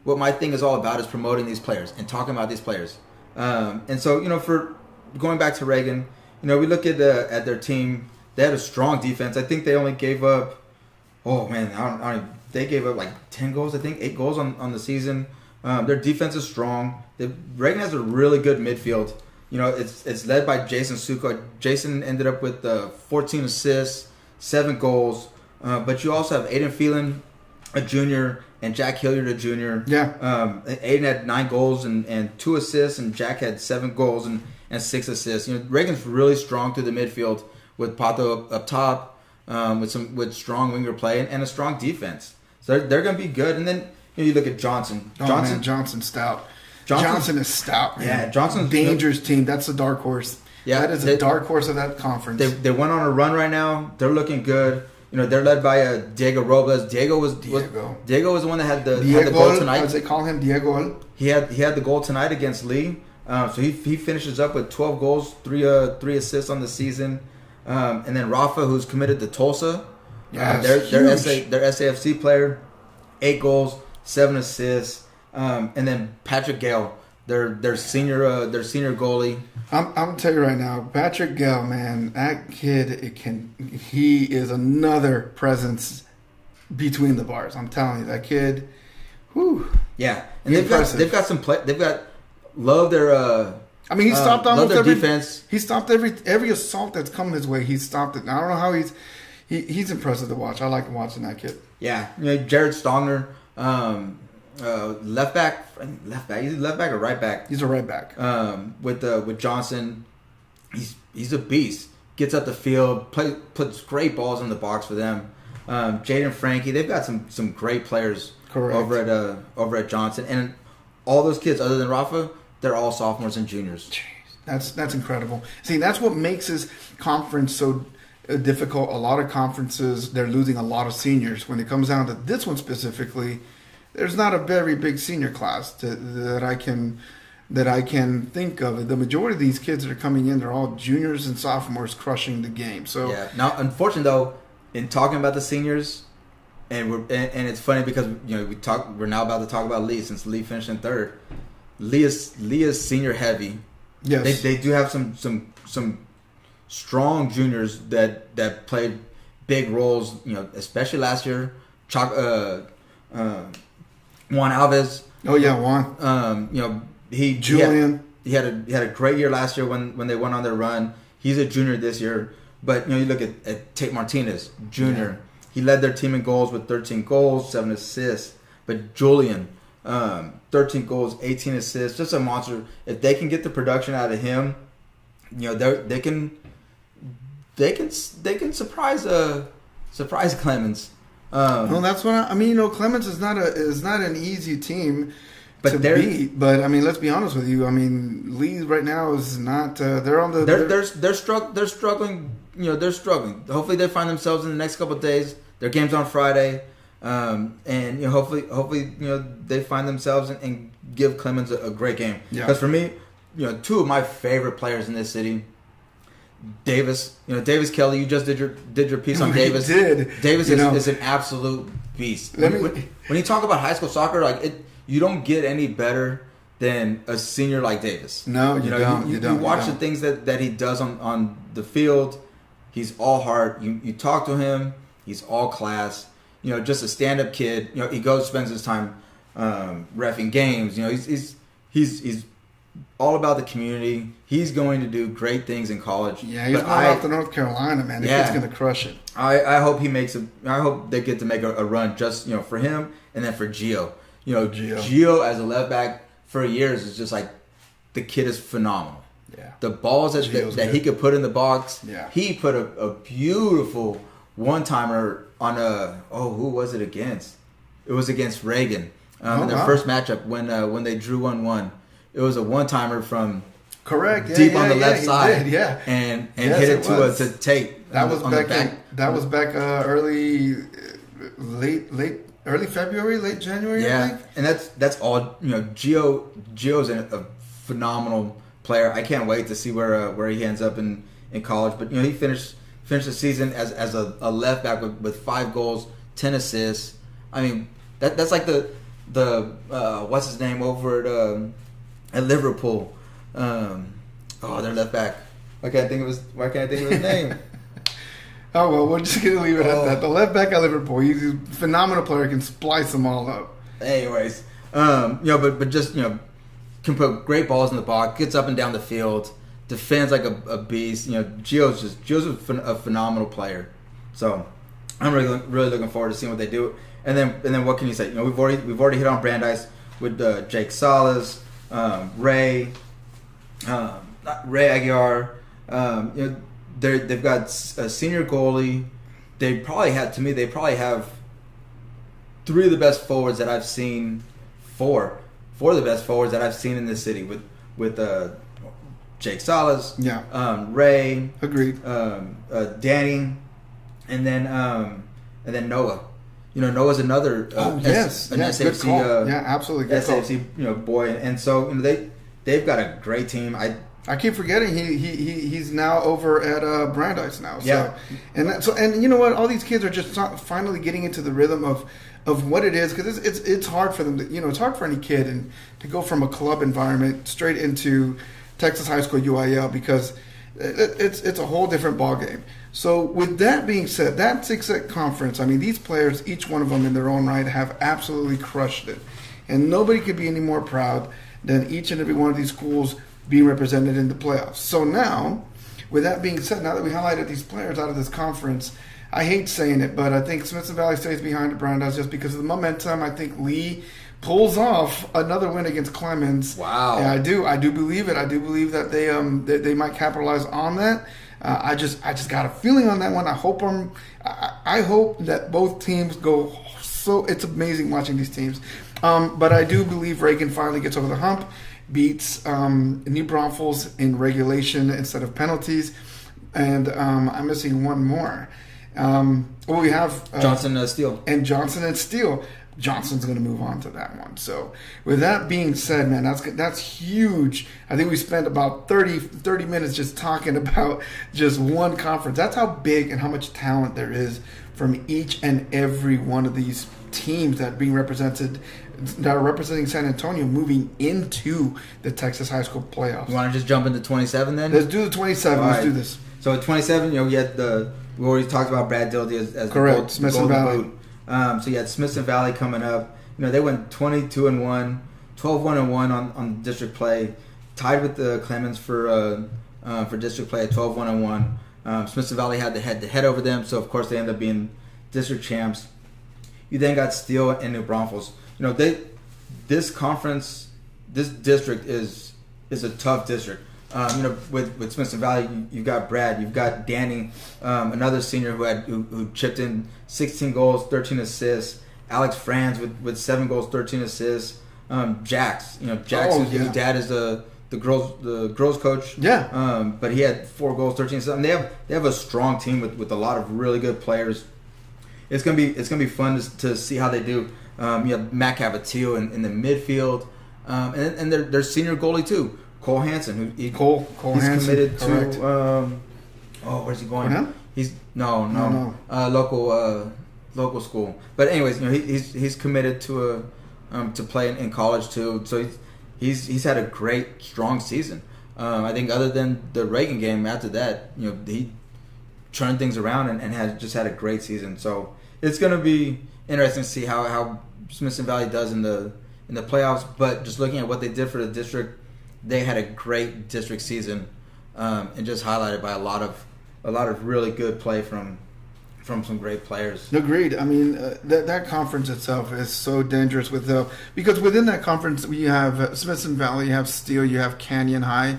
what my thing is all about is promoting these players and talking about these players. Um, and so you know for going back to Reagan, you know we look at the at their team. They had a strong defense. I think they only gave up. Oh man, I don't, I don't, they gave up like ten goals. I think eight goals on, on the season. Um, their defense is strong. The, Reagan has a really good midfield. You know, it's it's led by Jason Suko. Jason ended up with uh, 14 assists, seven goals. Uh, but you also have Aiden Phelan, a junior, and Jack Hilliard, a junior. Yeah. Um, Aiden had nine goals and, and two assists, and Jack had seven goals and, and six assists. You know, Reagan's really strong through the midfield with Pato up, up top, um, with some with strong winger play and, and a strong defense. So they're, they're going to be good. And then you, know, you look at Johnson. Oh Johnson, man, Johnson stout. Johnson's- Johnson is stout. Man. Yeah, Johnson's- dangerous team. That's the dark horse. Yeah, that is they- a dark horse of that conference. They, they went on a run right now. They're looking good. You know, they're led by uh, Diego Robles. Diego was, was Diego. Diego was the one that had the, had the goal tonight. as they call him, Diego. He had he had the goal tonight against Lee. Um, so he, he finishes up with 12 goals, three uh, three assists on the season. Um, and then Rafa, who's committed to Tulsa. Yeah, um, their their. SA, their SAFC player, eight goals, seven assists. Um, and then Patrick Gale, their their senior uh, their senior goalie. I'm, I'm gonna tell you right now, Patrick Gale, man, that kid, it can, he is another presence between the bars. I'm telling you, that kid, whew. Yeah, and they've got they've got some play. They've got love their. Uh, I mean, he uh, stopped love almost every defense. He stopped every every assault that's come his way. He stopped it. I don't know how he's he, he's impressive to watch. I like watching that kid. Yeah, you know, Jared Stogner, um, uh, left back, left back. He's left back or right back. He's a right back. Um, with uh, with Johnson, he's he's a beast. Gets up the field, play, puts great balls in the box for them. Um, Jaden Frankie, they've got some some great players Correct. over at uh, over at Johnson, and all those kids other than Rafa, they're all sophomores and juniors. Jeez, That's that's incredible. See, that's what makes this conference so difficult. A lot of conferences they're losing a lot of seniors. When it comes down to this one specifically, there's not a very big senior class to, that I can that I can think of. The majority of these kids that are coming in, they're all juniors and sophomores crushing the game. So Yeah. Now, unfortunately, though, in talking about the seniors, and we're and, and it's funny because you know we talk. We're now about to talk about Lee since Lee finished in third. Lee is Lee is senior heavy. yes, They they do have some some some strong juniors that that played big roles. You know, especially last year. Choc, uh, uh, Juan Alves. oh yeah, Juan, Um, you know he Julian. he had, he had a he had a great year last year when when they went on their run. He's a junior this year, but you know you look at, at Tate Martinez, junior. He led their team in goals with 13 goals, seven assists. But Julian, um, 13 goals, 18 assists, just a monster. If they can get the production out of him, you know they they can they can they can surprise uh surprise Clemens. Um, Well, that's what I, I mean. You know, Clemens is not a is not an easy team But to beat. But I mean, let's be honest with you. I mean, Lee right now is not. Uh, they're on the. they're they're they're, strugg- they're struggling. You know, they're struggling. Hopefully, they find themselves in the next couple of days. Their game's on Friday, um, and you know, hopefully, hopefully, you know, they find themselves and, and give Clemens a, a great game. Yeah. Because for me, you know, two of my favorite players in this city, Davis. You know, Davis Kelly. You just did your did your piece on He Davis. did. Davis is, is an absolute beast. When, me- when, when you talk about high school soccer, like it, you don't get any better than a senior like Davis. No, you know, don't, You, you don't, you watch the don't. things that, that he does on, on the field. He's all heart. You you talk to him. He's all class. You know, just a stand up kid. You know, he goes spends his time um, refing games. You know, he's he's he's he's all about the community. He's going to do great things in college. yeah, he's going I- off to North Carolina, man. The Yeah. kid's going to crush it. I, I hope he makes a. I hope they get to make a, a run just you know for him and then for Gio. You know, Gio. Gio, as a left back for years is just like the kid is phenomenal. Yeah. The balls that, Gio's that he could put in the box. Yeah. He put a, a beautiful one timer on a. Oh, who was it against? It was against Reagan um, Oh, in their wow. first matchup when uh, when they drew one one. It was a one timer from Correct. Yeah, deep yeah, on the yeah, left side. did, yeah. and and Yes, hit it it, to a, to Tate. That was back. In, that was back uh, early, uh, late, late, early February, late January. I Yeah, think. and that's that's all. You know, Gio Gio's a, a phenomenal player. I can't wait to see where uh, where he ends up in, in college. But you know, he finished finished the season as as a, a left back with, with five goals, ten assists. I mean, that that's like the the uh, what's his name over at um, at Liverpool. Um, oh, their left back. Why can't I think of his Why can't I think of his name? Oh well, we're just gonna leave it Oh. at that. The left back at Liverpool, he's a phenomenal player. Can splice them all up. Anyways, um, you know, but but just you know, can put great balls in the box, gets up and down the field, defends like a, a beast. You know, Gio's just Gio's a, a phenomenal player. So I'm really really looking forward to seeing what they do. And then and then what can you say? You know, we've already we've already hit on Brandeis with uh, Jake Salas, um, Ray, um, Ray Aguiar. Um, you know, they they've got a senior goalie. They probably had to me. They probably have three of the best forwards that I've seen. Four, four of the best forwards that I've seen in this city with with uh, Jake Salas, Yeah. um, Ray, Agreed. um, uh, Danny, and then um, and then Noah. You know, Noah's another uh, Oh yes, an yeah, good SAFC, call. uh, yeah, absolutely good call. SAFC, you know, boy, and so you know, they they've got a great team. I I keep forgetting he, he, he he's now over at uh, Brandeis now. So, Yeah. and that, so and you know what? All these kids are just finally getting into the rhythm of of what it is because it's, it's it's hard for them. To, you know, it's hard for any kid and to go from a club environment straight into Texas high school UIL because it, it's it's a whole different ball game. So with that being said, that six set conference, I mean, these players, each one of them in their own right, have absolutely crushed it, and nobody could be any more proud than each and every one of these schools being represented in the playoffs. So now, with that being said, now that we highlighted these players out of this conference, I hate saying it, but I think Smithson Valley stays behind the Brandeis just because of the momentum. I think Lee pulls off another win against Clemens. Wow. Yeah, I do. I do believe it. I do believe that they um that they might capitalize on that. Uh, I just I just got a feeling on that one. I hope I'm. I, I hope that both teams go. So it's amazing watching these teams. Um, but I do believe Reagan finally gets over the hump, beats um, New Braunfels in regulation instead of penalties, and um, I'm missing one more. Um, well, we have uh, Johnson and Steele and Johnson and Steele. Johnson's going to move on to that one. So, with that being said, man, that's that's huge. I think we spent about 30, 30 minutes just talking about just one conference. That's how big and how much talent there is from each and every one of these teams that are being represented that are representing San Antonio moving into the Texas high school playoffs. You want to just jump into 27 then? Let's do the 27. All Let's right. do this. So at 27, you know, we had the we already talked about Brad Dildy as, as correct the gold, Smithson Valley. Boot. Um, so you had Smithson Valley coming up. You know, they went 22 and one, 12 one and one on, on district play, tied with the Clemens for uh, uh, for district play at 12 one and one. Um, Smithson Valley had the head to head over them, so of course they ended up being district champs. You then got Steele and New Braunfels. You know, they this conference, this district is is a tough district. Um, you know, with with Smithson Valley, you, have got Brad, you've got Danny, um, another senior who had who, who, chipped in 16 goals, 13 assists. Alex Franz with, with seven goals, 13 assists. Um, Jax, you know, Jax, oh, yeah. whose dad is the the girls the girls coach. Yeah. Um, but he had four goals, 13 assists. I mean, they have they have a strong team with, with a lot of really good players. It's gonna be it's gonna be fun to, to see how they do. Um, you have Matt Cavatillo in, in the midfield, um, and, and their, their senior goalie too, Cole Hansen. Who he, Cole Cole he's Hansen, committed correct. to. Um, oh, where's he going? Cornell? He's no no, no, no. Uh, local uh, local school. But anyways, you know he, he's he's committed to a um, to play in, in, college too. So he's, he's he's had a great strong season. Um, I think other than the Reagan game, after that, you know he turned things around and, and has just had a great season. So it's going to be interesting to see how how Smithson Valley does in the in the playoffs. But just looking at what they did for the district, they had a great district season, um, and just highlighted by a lot of a lot of really good play from from some great players. Agreed. I mean, uh, that that conference itself is so dangerous with the because within that conference we have Smithson Valley, you have Steele, you have Canyon High.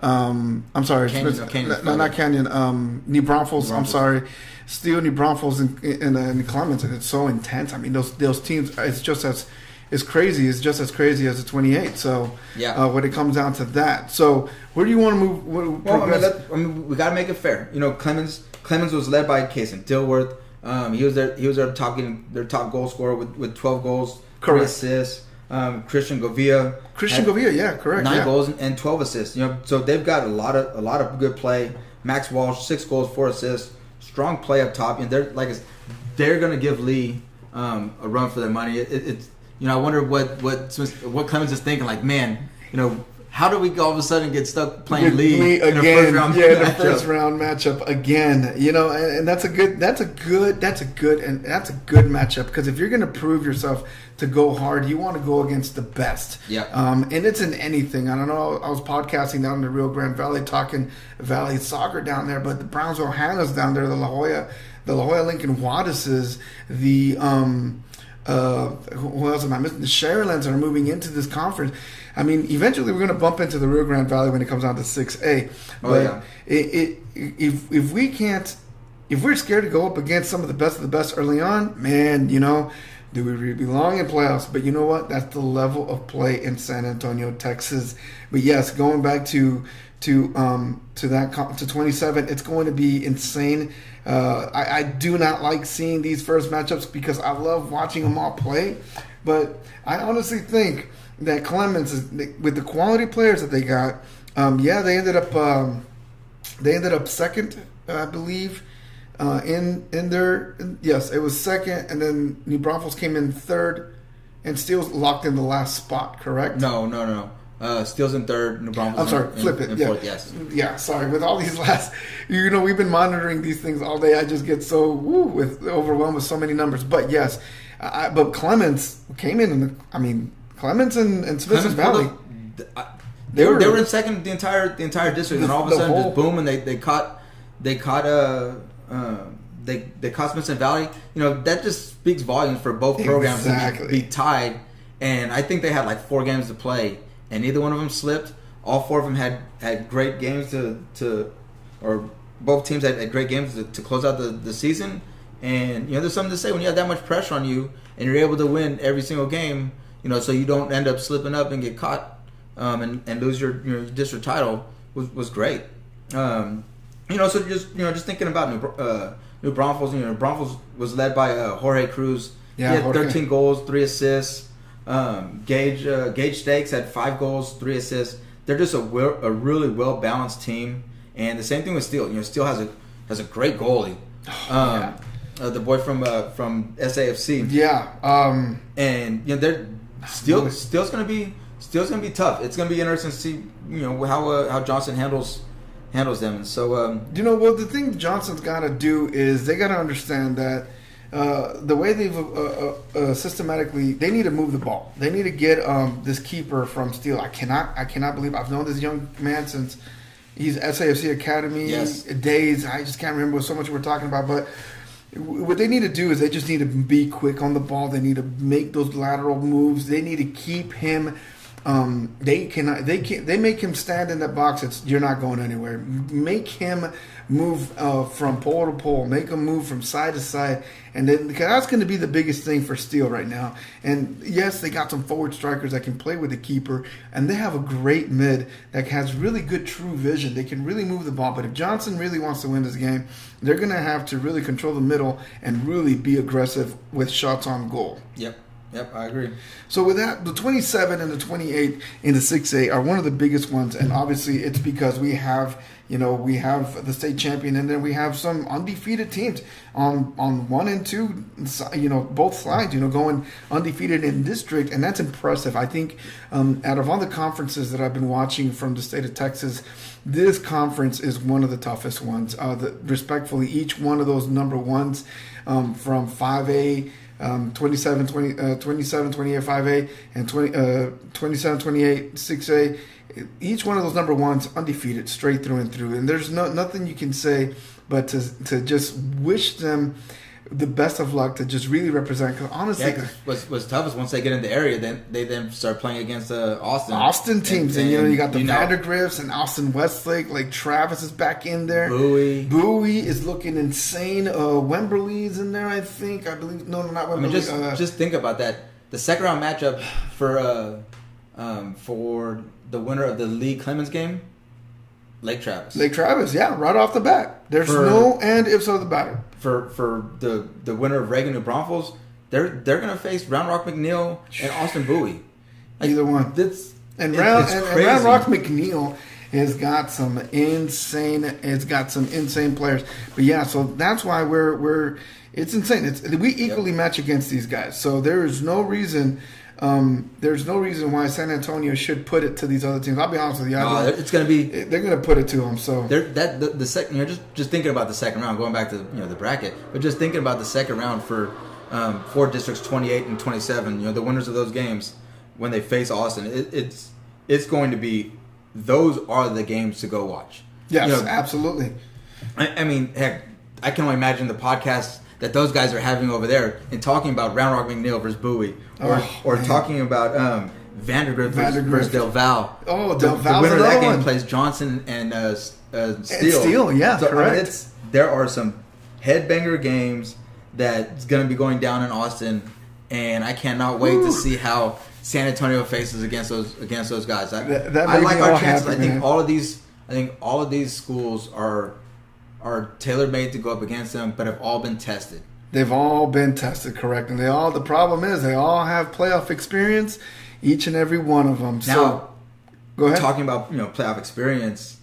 Um, I'm sorry, Canyon, Smith, no, Canyon no, not Canyon. Um, New Braunfels. I'm sorry. Steele, New Braunfels, and, and, and Clemens, and it's so intense. I mean, those those teams, it's just as it's crazy. It's just as crazy as the 28. So yeah, uh, when it comes down to that, so where do you want to move? well, I mean, that, I mean, we got to make it fair. You know, Clemens Clemens was led by Kason Dilworth. Um, he was their he was their top getting their top goal scorer with, with 12 goals, correct. assists. Um, Christian Govia, Christian Govia, yeah, correct, nine yeah. goals and 12 assists. You know, so they've got a lot of a lot of good play. Max Walsh, six goals, four assists strong play up top. And they're like they're going to give Lee um, a run for their money. It, it, it's you know I wonder what what what Clemens is thinking. Like man, you know how do we all of a sudden get stuck playing Lee, Lee again? yeah, the first round matchup again. You know, and, and, that's a good, that's a good, that's a good, and that's a good matchup because if you're going to prove yourself to go hard, you want to go against the best. Yeah. Um, and it's in anything. I don't know. I was podcasting down in the Rio Grande Valley, talking Valley soccer down there, but the Brownsville Hannas down there, the La Joya, the La Joya Lincoln Waddises, the um, uh, who else am I missing? The Sharylands are moving into this conference. I mean, eventually we're going to bump into the Rio Grande Valley when it comes down to six A. Oh yeah. It, it, if if we can't, if we're scared to go up against some of the best of the best early on, man, you know, do we really belong in playoffs? But you know what? That's the level of play in San Antonio, Texas. But yes, going back to to um, to that to 27, it's going to be insane. Uh, I, I, do not like seeing these first matchups because I love watching them all play. But I honestly think that Clemens, is, with the quality players that they got, um, yeah, they ended up um, they ended up second, I believe, uh, in in their yes, it was second, and then New Braunfels came in third, and Steele's locked in the last spot. Correct? No, no, no. Uh, Steele's in third. New Braunfels. I'm sorry, in, flip in, it. yeah, fourth, yes. Yeah, sorry. With all these last, you know, we've been monitoring these things all day. I just get so woo, with overwhelmed with so many numbers. But yes, I, but Clemens came in, and I mean Clemens and, and Smithson Valley. The, I, they, they, were, they were in second the entire the entire district, the, and all of a sudden, whole, just boom, and they, they caught they caught a. Uh, uh, they they caught Smithson Valley. You know that just speaks volumes for both programs Exactly. to be, be tied. And I think they had like four games to play, and neither one of them slipped. All four of them had had great games to to, or both teams had, had great games to, to close out the, the season. And you know, there's something to say when you have that much pressure on you, and you're able to win every single game. You know, so you don't end up slipping up and get caught um, and and lose your your district title was was great. Um, you know, so just you know, just thinking about New uh, New Braunfels. You know, Braunfels was led by uh, Jorge Cruz. Yeah, he had Jorge. 13 goals, three assists. Um, Gage uh, Gage Stakes had five goals, three assists. They're just a well, a really well balanced team. And the same thing with Steele. You know, Steele has a has a great goalie. Um, yeah. uh, the boy from uh, from SAFC Yeah. Um, and you know they're still still's gonna be still's gonna be tough. It's gonna be interesting to see you know how uh, how Johnson handles handles them. And so um, you know, well, the thing Johnson's got to do is they got to understand that uh, the way they've uh, uh, uh, systematically, they need to move the ball. They need to get um, this keeper from Steele. I cannot, I cannot believe I've known this young man since he's SAFC Academy Yes. days. I just can't remember so much we're talking about, but. What they need to do is they just need to be quick on the ball. They need to make those lateral moves. They need to keep him um, they cannot. They can. They make him stand in that box. It's you're not going anywhere. Make him move uh, from pole to pole. Make them move from side to side, and then because that's going to be the biggest thing for Steele right now. And yes, they got some forward strikers that can play with the keeper, and they have a great mid that has really good true vision. They can really move the ball. But if Johnson really wants to win this game, they're going to have to really control the middle and really be aggressive with shots on goal. yep, yep, I agree. So with that, the 27 and the 28 in the 6A are one of the biggest ones, and obviously it's because we have, you know, we have the state champion, and then we have some undefeated teams on on one and two, you know, both sides, you know, going undefeated in district, and that's impressive. I think um, out of all the conferences that I've been watching from the state of Texas, this conference is one of the toughest ones. Uh, the, respectfully, each one of those number ones um, from 5A um, 27, 20, uh, 27, 28, 5A, and 20, uh, 27, 28, 6A. Each one of those number ones undefeated, straight through and through. And there's no nothing you can say but to to just wish them the best of luck to just really represent. Because honestly, Yeah, what's what's tough is once they get in the area, then they then start playing against uh, Austin. Austin teams, and, you know you got the Vandergrifts and Austin Westlake. Like Travis is back in there. Bowie. Bowie is looking insane. Uh, Wimberley's in there, I think. I believe. No, no, not I mean, just uh, just think about that. The second round matchup for uh, um, for the winner of the Lee Clemens game, Lake Travis. Lake Travis, yeah, right off the bat. There's For- no and ifs of the batter. for for the the winner of Reagan New Braunfels, they're they're gonna face Round Rock McNeil and Austin Bowie. Like, Either one. That's And it- Round it's and, and. Round Rock McNeil has got some insane. It's got some insane players. But yeah, so that's why we're we're. It's insane. It's we equally match against these guys. So there is no reason. Um, there's no reason why San Antonio should put it to these other teams. I'll be honest with you. Uh, it's gonna be they're going to put it to them. So that the, the second, you know, just just thinking about the second round, going back to you know the bracket, but just thinking about the second round for um, for districts twenty eight and twenty seven. You know, the winners of those games when they face Austin, it, it's it's going to be those are the games to go watch. yes, You know, absolutely. I, I mean, heck, I can only imagine the podcast that those guys are having over there and talking about Round Rock McNeil versus Bowie, or Oh, or man. talking about um, Vandergrift versus, Vandergrift. versus Del Val. Oh, the, Del the Val's winner of that game one. plays Johnson and uh, uh, Steele. Steele, yeah, so, I mean, correct. it's, there are some headbanger games that's going to be going down in Austin, and I cannot wait to see how San Antonio faces against those against those guys. I, That- that I like our chances. happy, I think all of these, I think all of these schools are are tailor made to go up against them, but have all been tested. They've all been tested correct, and they all. The problem is they all have playoff experience, each and every one of them. Now, so go ahead. talking about you know playoff experience,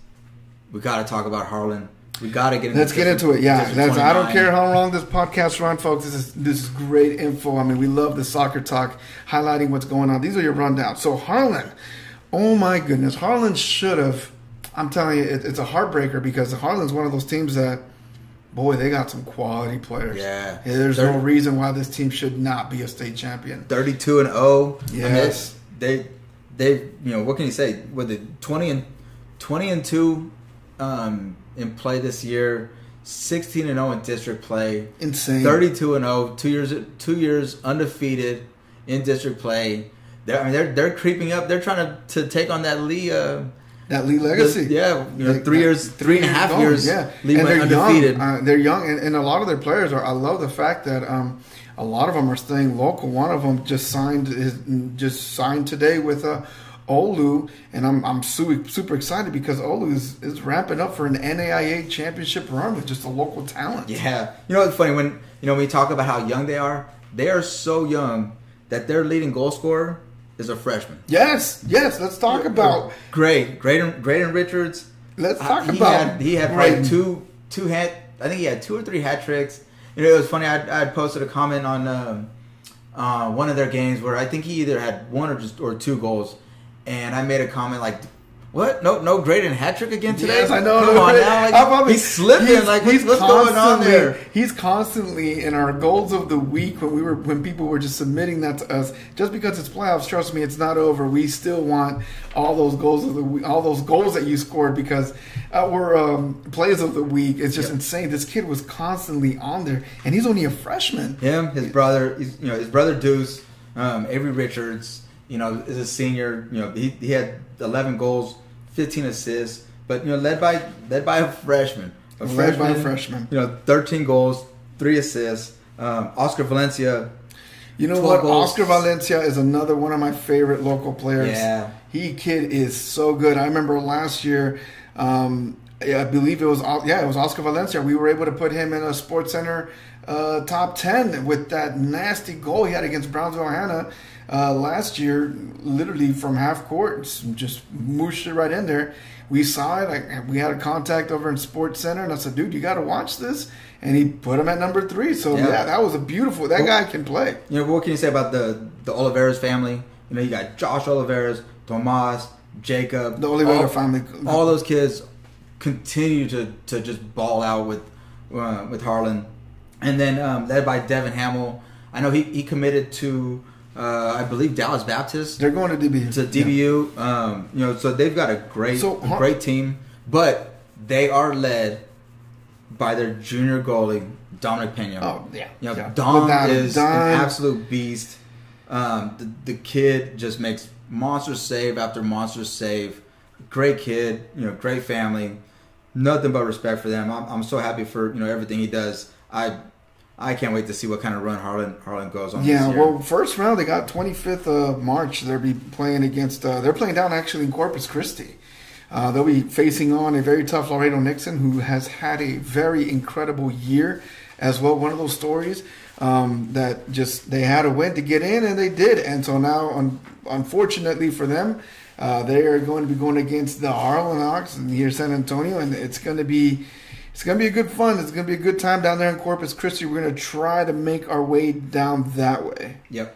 we got to talk about Harlan. We got to get into Let's get into it. Yeah, that's, I don't care how long this podcast run, folks. This is this is great info. I mean, we love the soccer talk, highlighting what's going on. These are your rundowns. So Harlan, oh my goodness, Harlan should have. I'm telling you, it, it's a heartbreaker because the Harlan's one of those teams that, boy, they got some quality players. Yeah. there's They're- no reason why this team should not be a state champion. 32 and 0. I mean, Yes. they they you know what can you say? With the 20 and 20 and 2 um, in play this year, 16 and 0 in district play, Insane. 32 and 0, two years two years undefeated in district play. They're, I mean, they're they're creeping up. They're trying to, to take on that Lee. Uh, That Lee legacy. the- yeah, you know, three years, three and a half years. Yeah, Lee and they're undefeated. young. Uh, they're young, and, and a lot of their players are. I love the fact that um, a lot of them are staying local. One of them just signed his just signed today with uh, Olu, and I'm I'm super super excited because Olu is, is ramping up for an NAIA championship run with just a local talent. Yeah, you know it's funny when you know when we talk about how young they are. They are so young that their leading goal scorer is a freshman. Yes, yes. Let's talk about. Great, Graydon, Graydon Richards. Let's Uh, talk he about. Had, he had probably two two hat. I think he had two or three hat tricks. You know, it was funny. I I posted a comment on um, uh, one of their games where I think he either had one or just or two goals, and I made a comment like. What? No, no Graydon hat trick again today. Yes, I know. Come on now, like, probably- he's slipping. he's- like, he's what's going on there? He's constantly in our goals of the week when we were when people were just submitting that to us. Just because it's playoffs, trust me, it's not over. We still want all those goals of the week, all those goals that you scored because our um, plays of the week. It's just Yep. insane. This kid was constantly on there, and he's only a freshman. Him, his brother, you know, his brother Deuce, um, Avery Richards, you know, is a senior. You know, he, he had 11 goals, 15 assists, but you know, led by led by a freshman. A Led by a freshman. You know, 13 goals, three assists. Um, Oscar Valencia. You know what? goals. Oscar Valencia is another one of my favorite local players. Yeah. He kid is so good. I remember last year, um, I believe it was yeah, it was Oscar Valencia. We were able to put him in a SportsCenter uh, top ten with that nasty goal he had against Brownsville Hanna uh, last year. Literally from half court, just mooshed it right in there. We saw it. I, we had a contact over in SportsCenter, and I said, "Dude, you got to watch this." And he put him at number three. So Yeah. yeah, that was a beautiful. That guy can play. You know, what can you say about the the Oliveras family? You know, you got Josh Oliveras, Tomas, Jacob, The Oliveira all- family. all those kids continue to, to just ball out with uh, with Harlan, and then um, led by Devin Hamill. I know he, he committed to uh, I believe Dallas Baptist They're going to DBU. to DBU. Um, you know, so they've got a great So, a Har- great team, but they are led by their junior goalie Dominic Pena. Oh yeah, You know, yeah. Dom Without is an absolute beast. Um, the, the kid just makes monster save after monster save. Great kid, you know, great family. Nothing but respect for them. I'm, I'm so happy for you know everything he does. I I can't wait to see what kind of run Harlan Harlan goes on. Yeah, this year. well, first round they got 25th of March. They'll be playing against. Uh, they're playing down actually in Corpus Christi. Uh, they'll be facing on a very tough Laredo Nixon, who has had a very incredible year as well. One of those stories um, that just they had a win to get in, and they did. And so now, un- unfortunately for them, uh, they are going to be going against the Harlan Hawks here in San Antonio, and it's going to be. It's gonna be a good fun. It's gonna be a good time down there in Corpus Christi. We're gonna try to make our way down that way. Yep,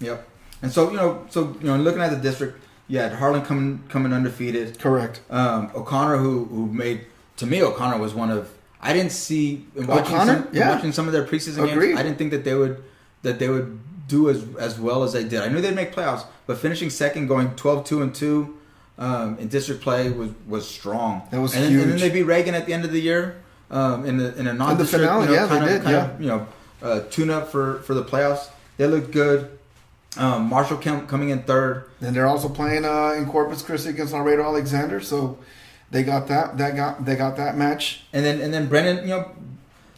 yep. And so you know, so you know, looking at the district, you had Harlan coming coming undefeated. Correct. Um, O'Connor, who who made to me, O'Connor was one of I didn't see in watching O'Connor? some, Yeah. watching some of their preseason Agreed. games. I didn't think that they would that they would do as as well as they did. I knew they'd make playoffs, but finishing second, going 12-2 and two um, in district play was was strong. That was and Then, and then they beat Reagan at the end of the year um, in the in a non-district. finale, you know, yeah, they kind of, did, kind yeah. of, you know, uh, tune up for for the playoffs. They looked good. Um, Marshall com- coming in third. And they're also playing uh, in Corpus Christi against Laredo Alexander, so they got that. That got they got that match. And then and then Brennan, you know,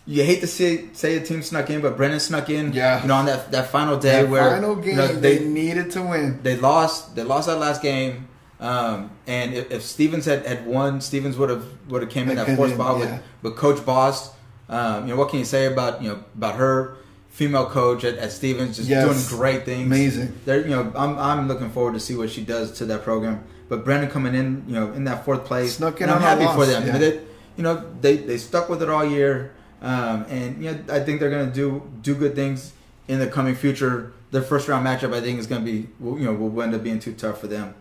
you hate to say say a team snuck in, but Brennan snuck in. Yeah. You know, on that that final day that where final game you know, they, they needed to win. they lost they lost that last game. Um, and if, if Stevens had, had won, Stevens would have would have came in that fourth spot yeah. with, with Coach Boss. Um, you know, what can you say about you know about her female coach at, at Stevens just Yes. doing great things. Amazing. They're, you know, I'm I'm looking forward to see what she does to that program. But Brennan coming in, you know, in that fourth place, Snuck in and I'm happy for them. You know, yeah. they, you know, they they stuck with it all year, um, and you know, I think they're gonna do do good things in the coming future. Their first round matchup, I think, is gonna be, you know, will end up being too tough for them.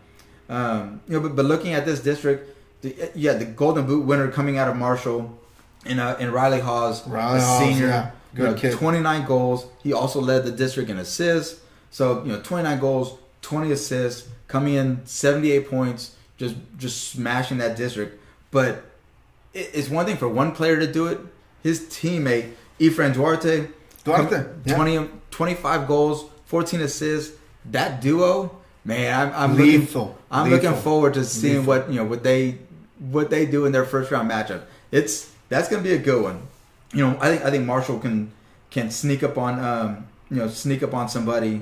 Um, you know, but, but looking at this district, the, yeah, the Golden Boot winner coming out of Marshall, in uh, in Riley Hawes, Riley a Hawes, senior, yeah. you know, 29 goals. He also led the district in assists. So you know, 29 goals, 20 assists, coming in 78 points, just just smashing that district. But it, it's one thing for one player to do it. his teammate Efrain Duarte. Duarte, yeah. 20, 25 goals, 14 assists. That duo, man, I'm, I'm Lethal. looking. I'm Lethal. looking forward to seeing Lethal. what you know what they what they do in their first round matchup. It's that's gonna be a good one. You know, I think I think Marshall can can sneak up on um, you know sneak up on somebody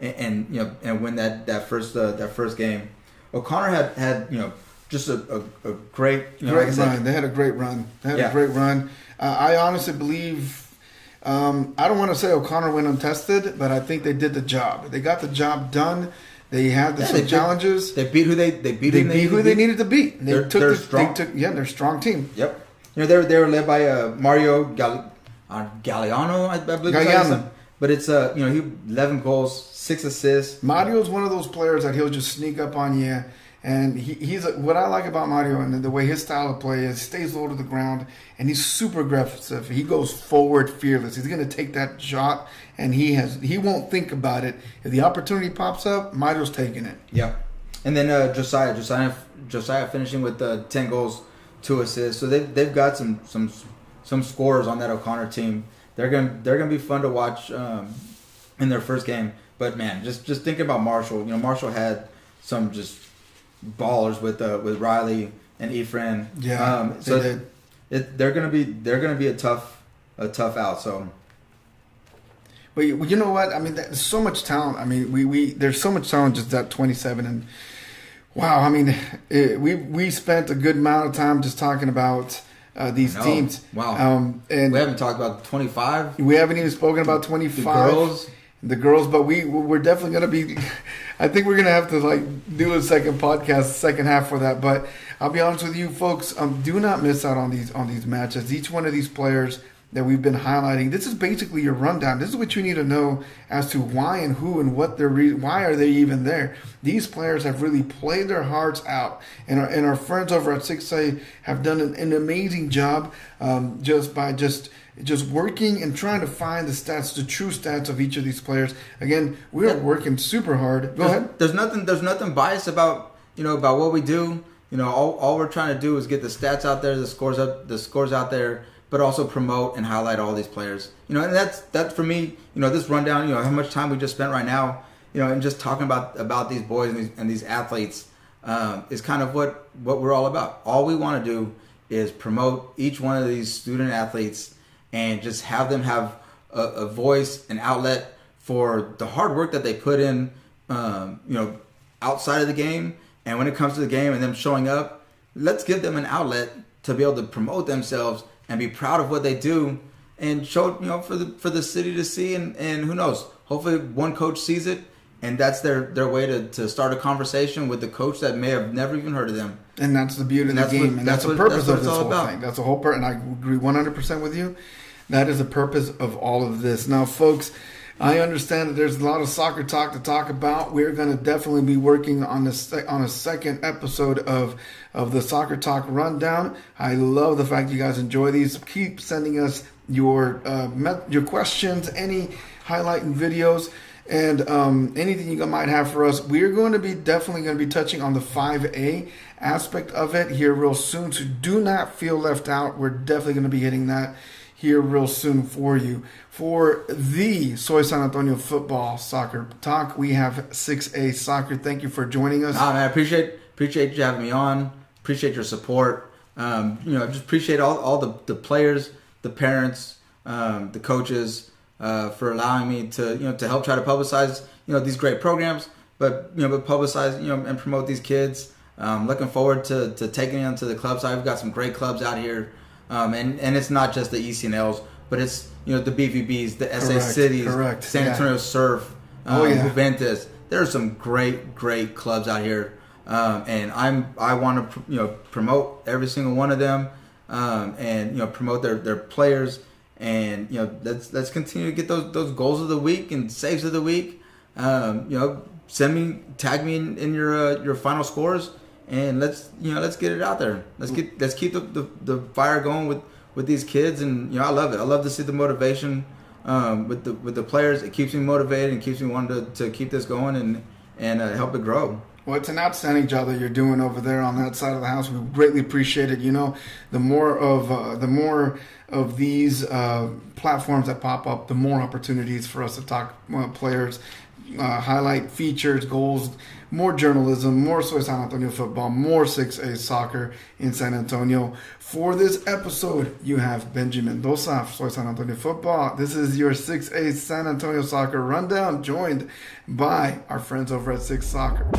and, and you know and win that that first uh, that first game. O'Connor had had you know just a, a, a great you know, great like run. They had a great run. They had Yeah. a great run. Uh, I honestly believe. Um, I don't want to say O'Connor went untested, but I think they did the job. They got the job done. They had the, Yeah, some they challenges. They beat who they they beat They who beat who they needed to beat. They They're- took. they're the, strong. They took. Yeah, they're a strong team. Yep. You know, they were, they were led by uh, Mario Gal- uh, Galliano, I, I believe. is how you Galliano. But it's, uh, you know, he 11 goals, 6 assists. Mario's one of those players that he'll just sneak up on you. And he, he's what I like about Mario and the way his style of play is, stays low to the ground, and he's super aggressive. He goes forward, fearless. He's going to take that shot, and he has he won't think about it. If the opportunity pops up, Mario's taking it. Yeah. And then uh, Josiah, Josiah, Josiah finishing with uh, 10 goals, 2 assists. So they've, they've got some, some, some scores on that O'Connor team. They're gonna they're gonna be fun to watch um, in their first game. But man, just just thinking about Marshall. You know, Marshall had some just ballers with uh, with Riley and Efren. Yeah, Um, they so did. it, they're gonna be they're gonna be a tough a tough out. So But you you know what? I mean, there's so much talent. I mean, we, we there's so much talent just at 27, and wow. I mean, it, we we spent a good amount of time just talking about uh, these teams. Wow. Um, and we haven't talked about twenty five. we haven't even spoken about 25 The girls. The girls, but we we're definitely gonna be. I think we're gonna have to like do a second podcast, second half for that. But I'll be honest with you, folks. Um, do not miss out on these on these matches. Each one of these players that we've been highlighting. This is basically your rundown. This is what you need to know as to why and who and what they're re- why are they even there. These players have really played their hearts out, and our and our friends over at Six A have done an, an amazing job um, just by just just working and trying to find the stats, the true stats of each of these players. Again, we are Yeah. working super hard. Go there's, ahead. There's nothing. There's nothing biased about you know about what we do. You know, all, all we're trying to do is get the stats out there, the scores up, the scores out there, but also promote and highlight all these players. You know, and that's that for me. You know, this rundown. You know, how much time we just spent right now. You know, and just talking about about these boys and these, and these athletes um, is kind of what what we're all about. All we want to do is promote each one of these student athletes and just have them have a, a voice, an outlet for the hard work that they put in. Um, you know, outside of the game, and when it comes to the game and them showing up, let's give them an outlet to be able to promote themselves and be proud of what they do and show you know for the for the city to see and and who knows hopefully one coach sees it and that's their their way to, to start a conversation with the coach that may have never even heard of them And that's the beauty of the game, what- and that's, that's the what- purpose that's of this whole about. thing. That's the whole part, and I agree 100% with you. That is the purpose of all of this. Now, folks, I understand that there's a lot of soccer talk to talk about. We're going to definitely be working on this on a second episode of of the soccer talk rundown. I love the fact you guys enjoy these. Keep sending us your uh, met- your questions, any highlighting videos and um, anything you might have for us. We're going to be definitely going to be touching on the 5A aspect of it here real soon. So do not feel left out. We're definitely going to be hitting that here real soon for you. For the Soy San Antonio football soccer talk, we have 6A soccer. Thank you for joining us. Nah, man, I appreciate appreciate you having me on. Appreciate your support. Um, you know, just appreciate all, all the, the players, the parents, um, the coaches uh, for allowing me to you know to help try to publicize you know these great programs, but you know but publicize you know and promote these kids. Um, looking forward to, to taking them to the clubs. I've got some great clubs out here, um, and and it's not just the ECNLs, but it's you know the BVBs, the SA Cities, correct, San yeah. Antonio Surf, um, Oh, yeah. Juventus. There are some great, great clubs out here, um, and I'm I want to you know promote every single one of them, um, and you know promote their their players, and you know let's let's continue to get those those goals of the week and saves of the week. Um, you know, send me tag me in, in your uh, your final scores, and let's you know let's get it out there. Let's get let's keep the, the, the fire going with with these kids, and you know I love it. I love to see the motivation um, with the with the players. It keeps me motivated and keeps me wanting to, to keep this going and and uh, help it grow. Well, it's an outstanding job that you're doing over there on that side of the house. We greatly appreciate it. You know, the more of uh, the more of these uh, platforms that pop up, the more opportunities for us to talk uh, players, uh, highlight features, goals, more journalism, more Soy San Antonio football, more 6A soccer in San Antonio. For this episode, you have Benjamin Mendoza, Soy San Antonio football. This is your 6A San Antonio soccer rundown, joined by our friends over at Six Soccer.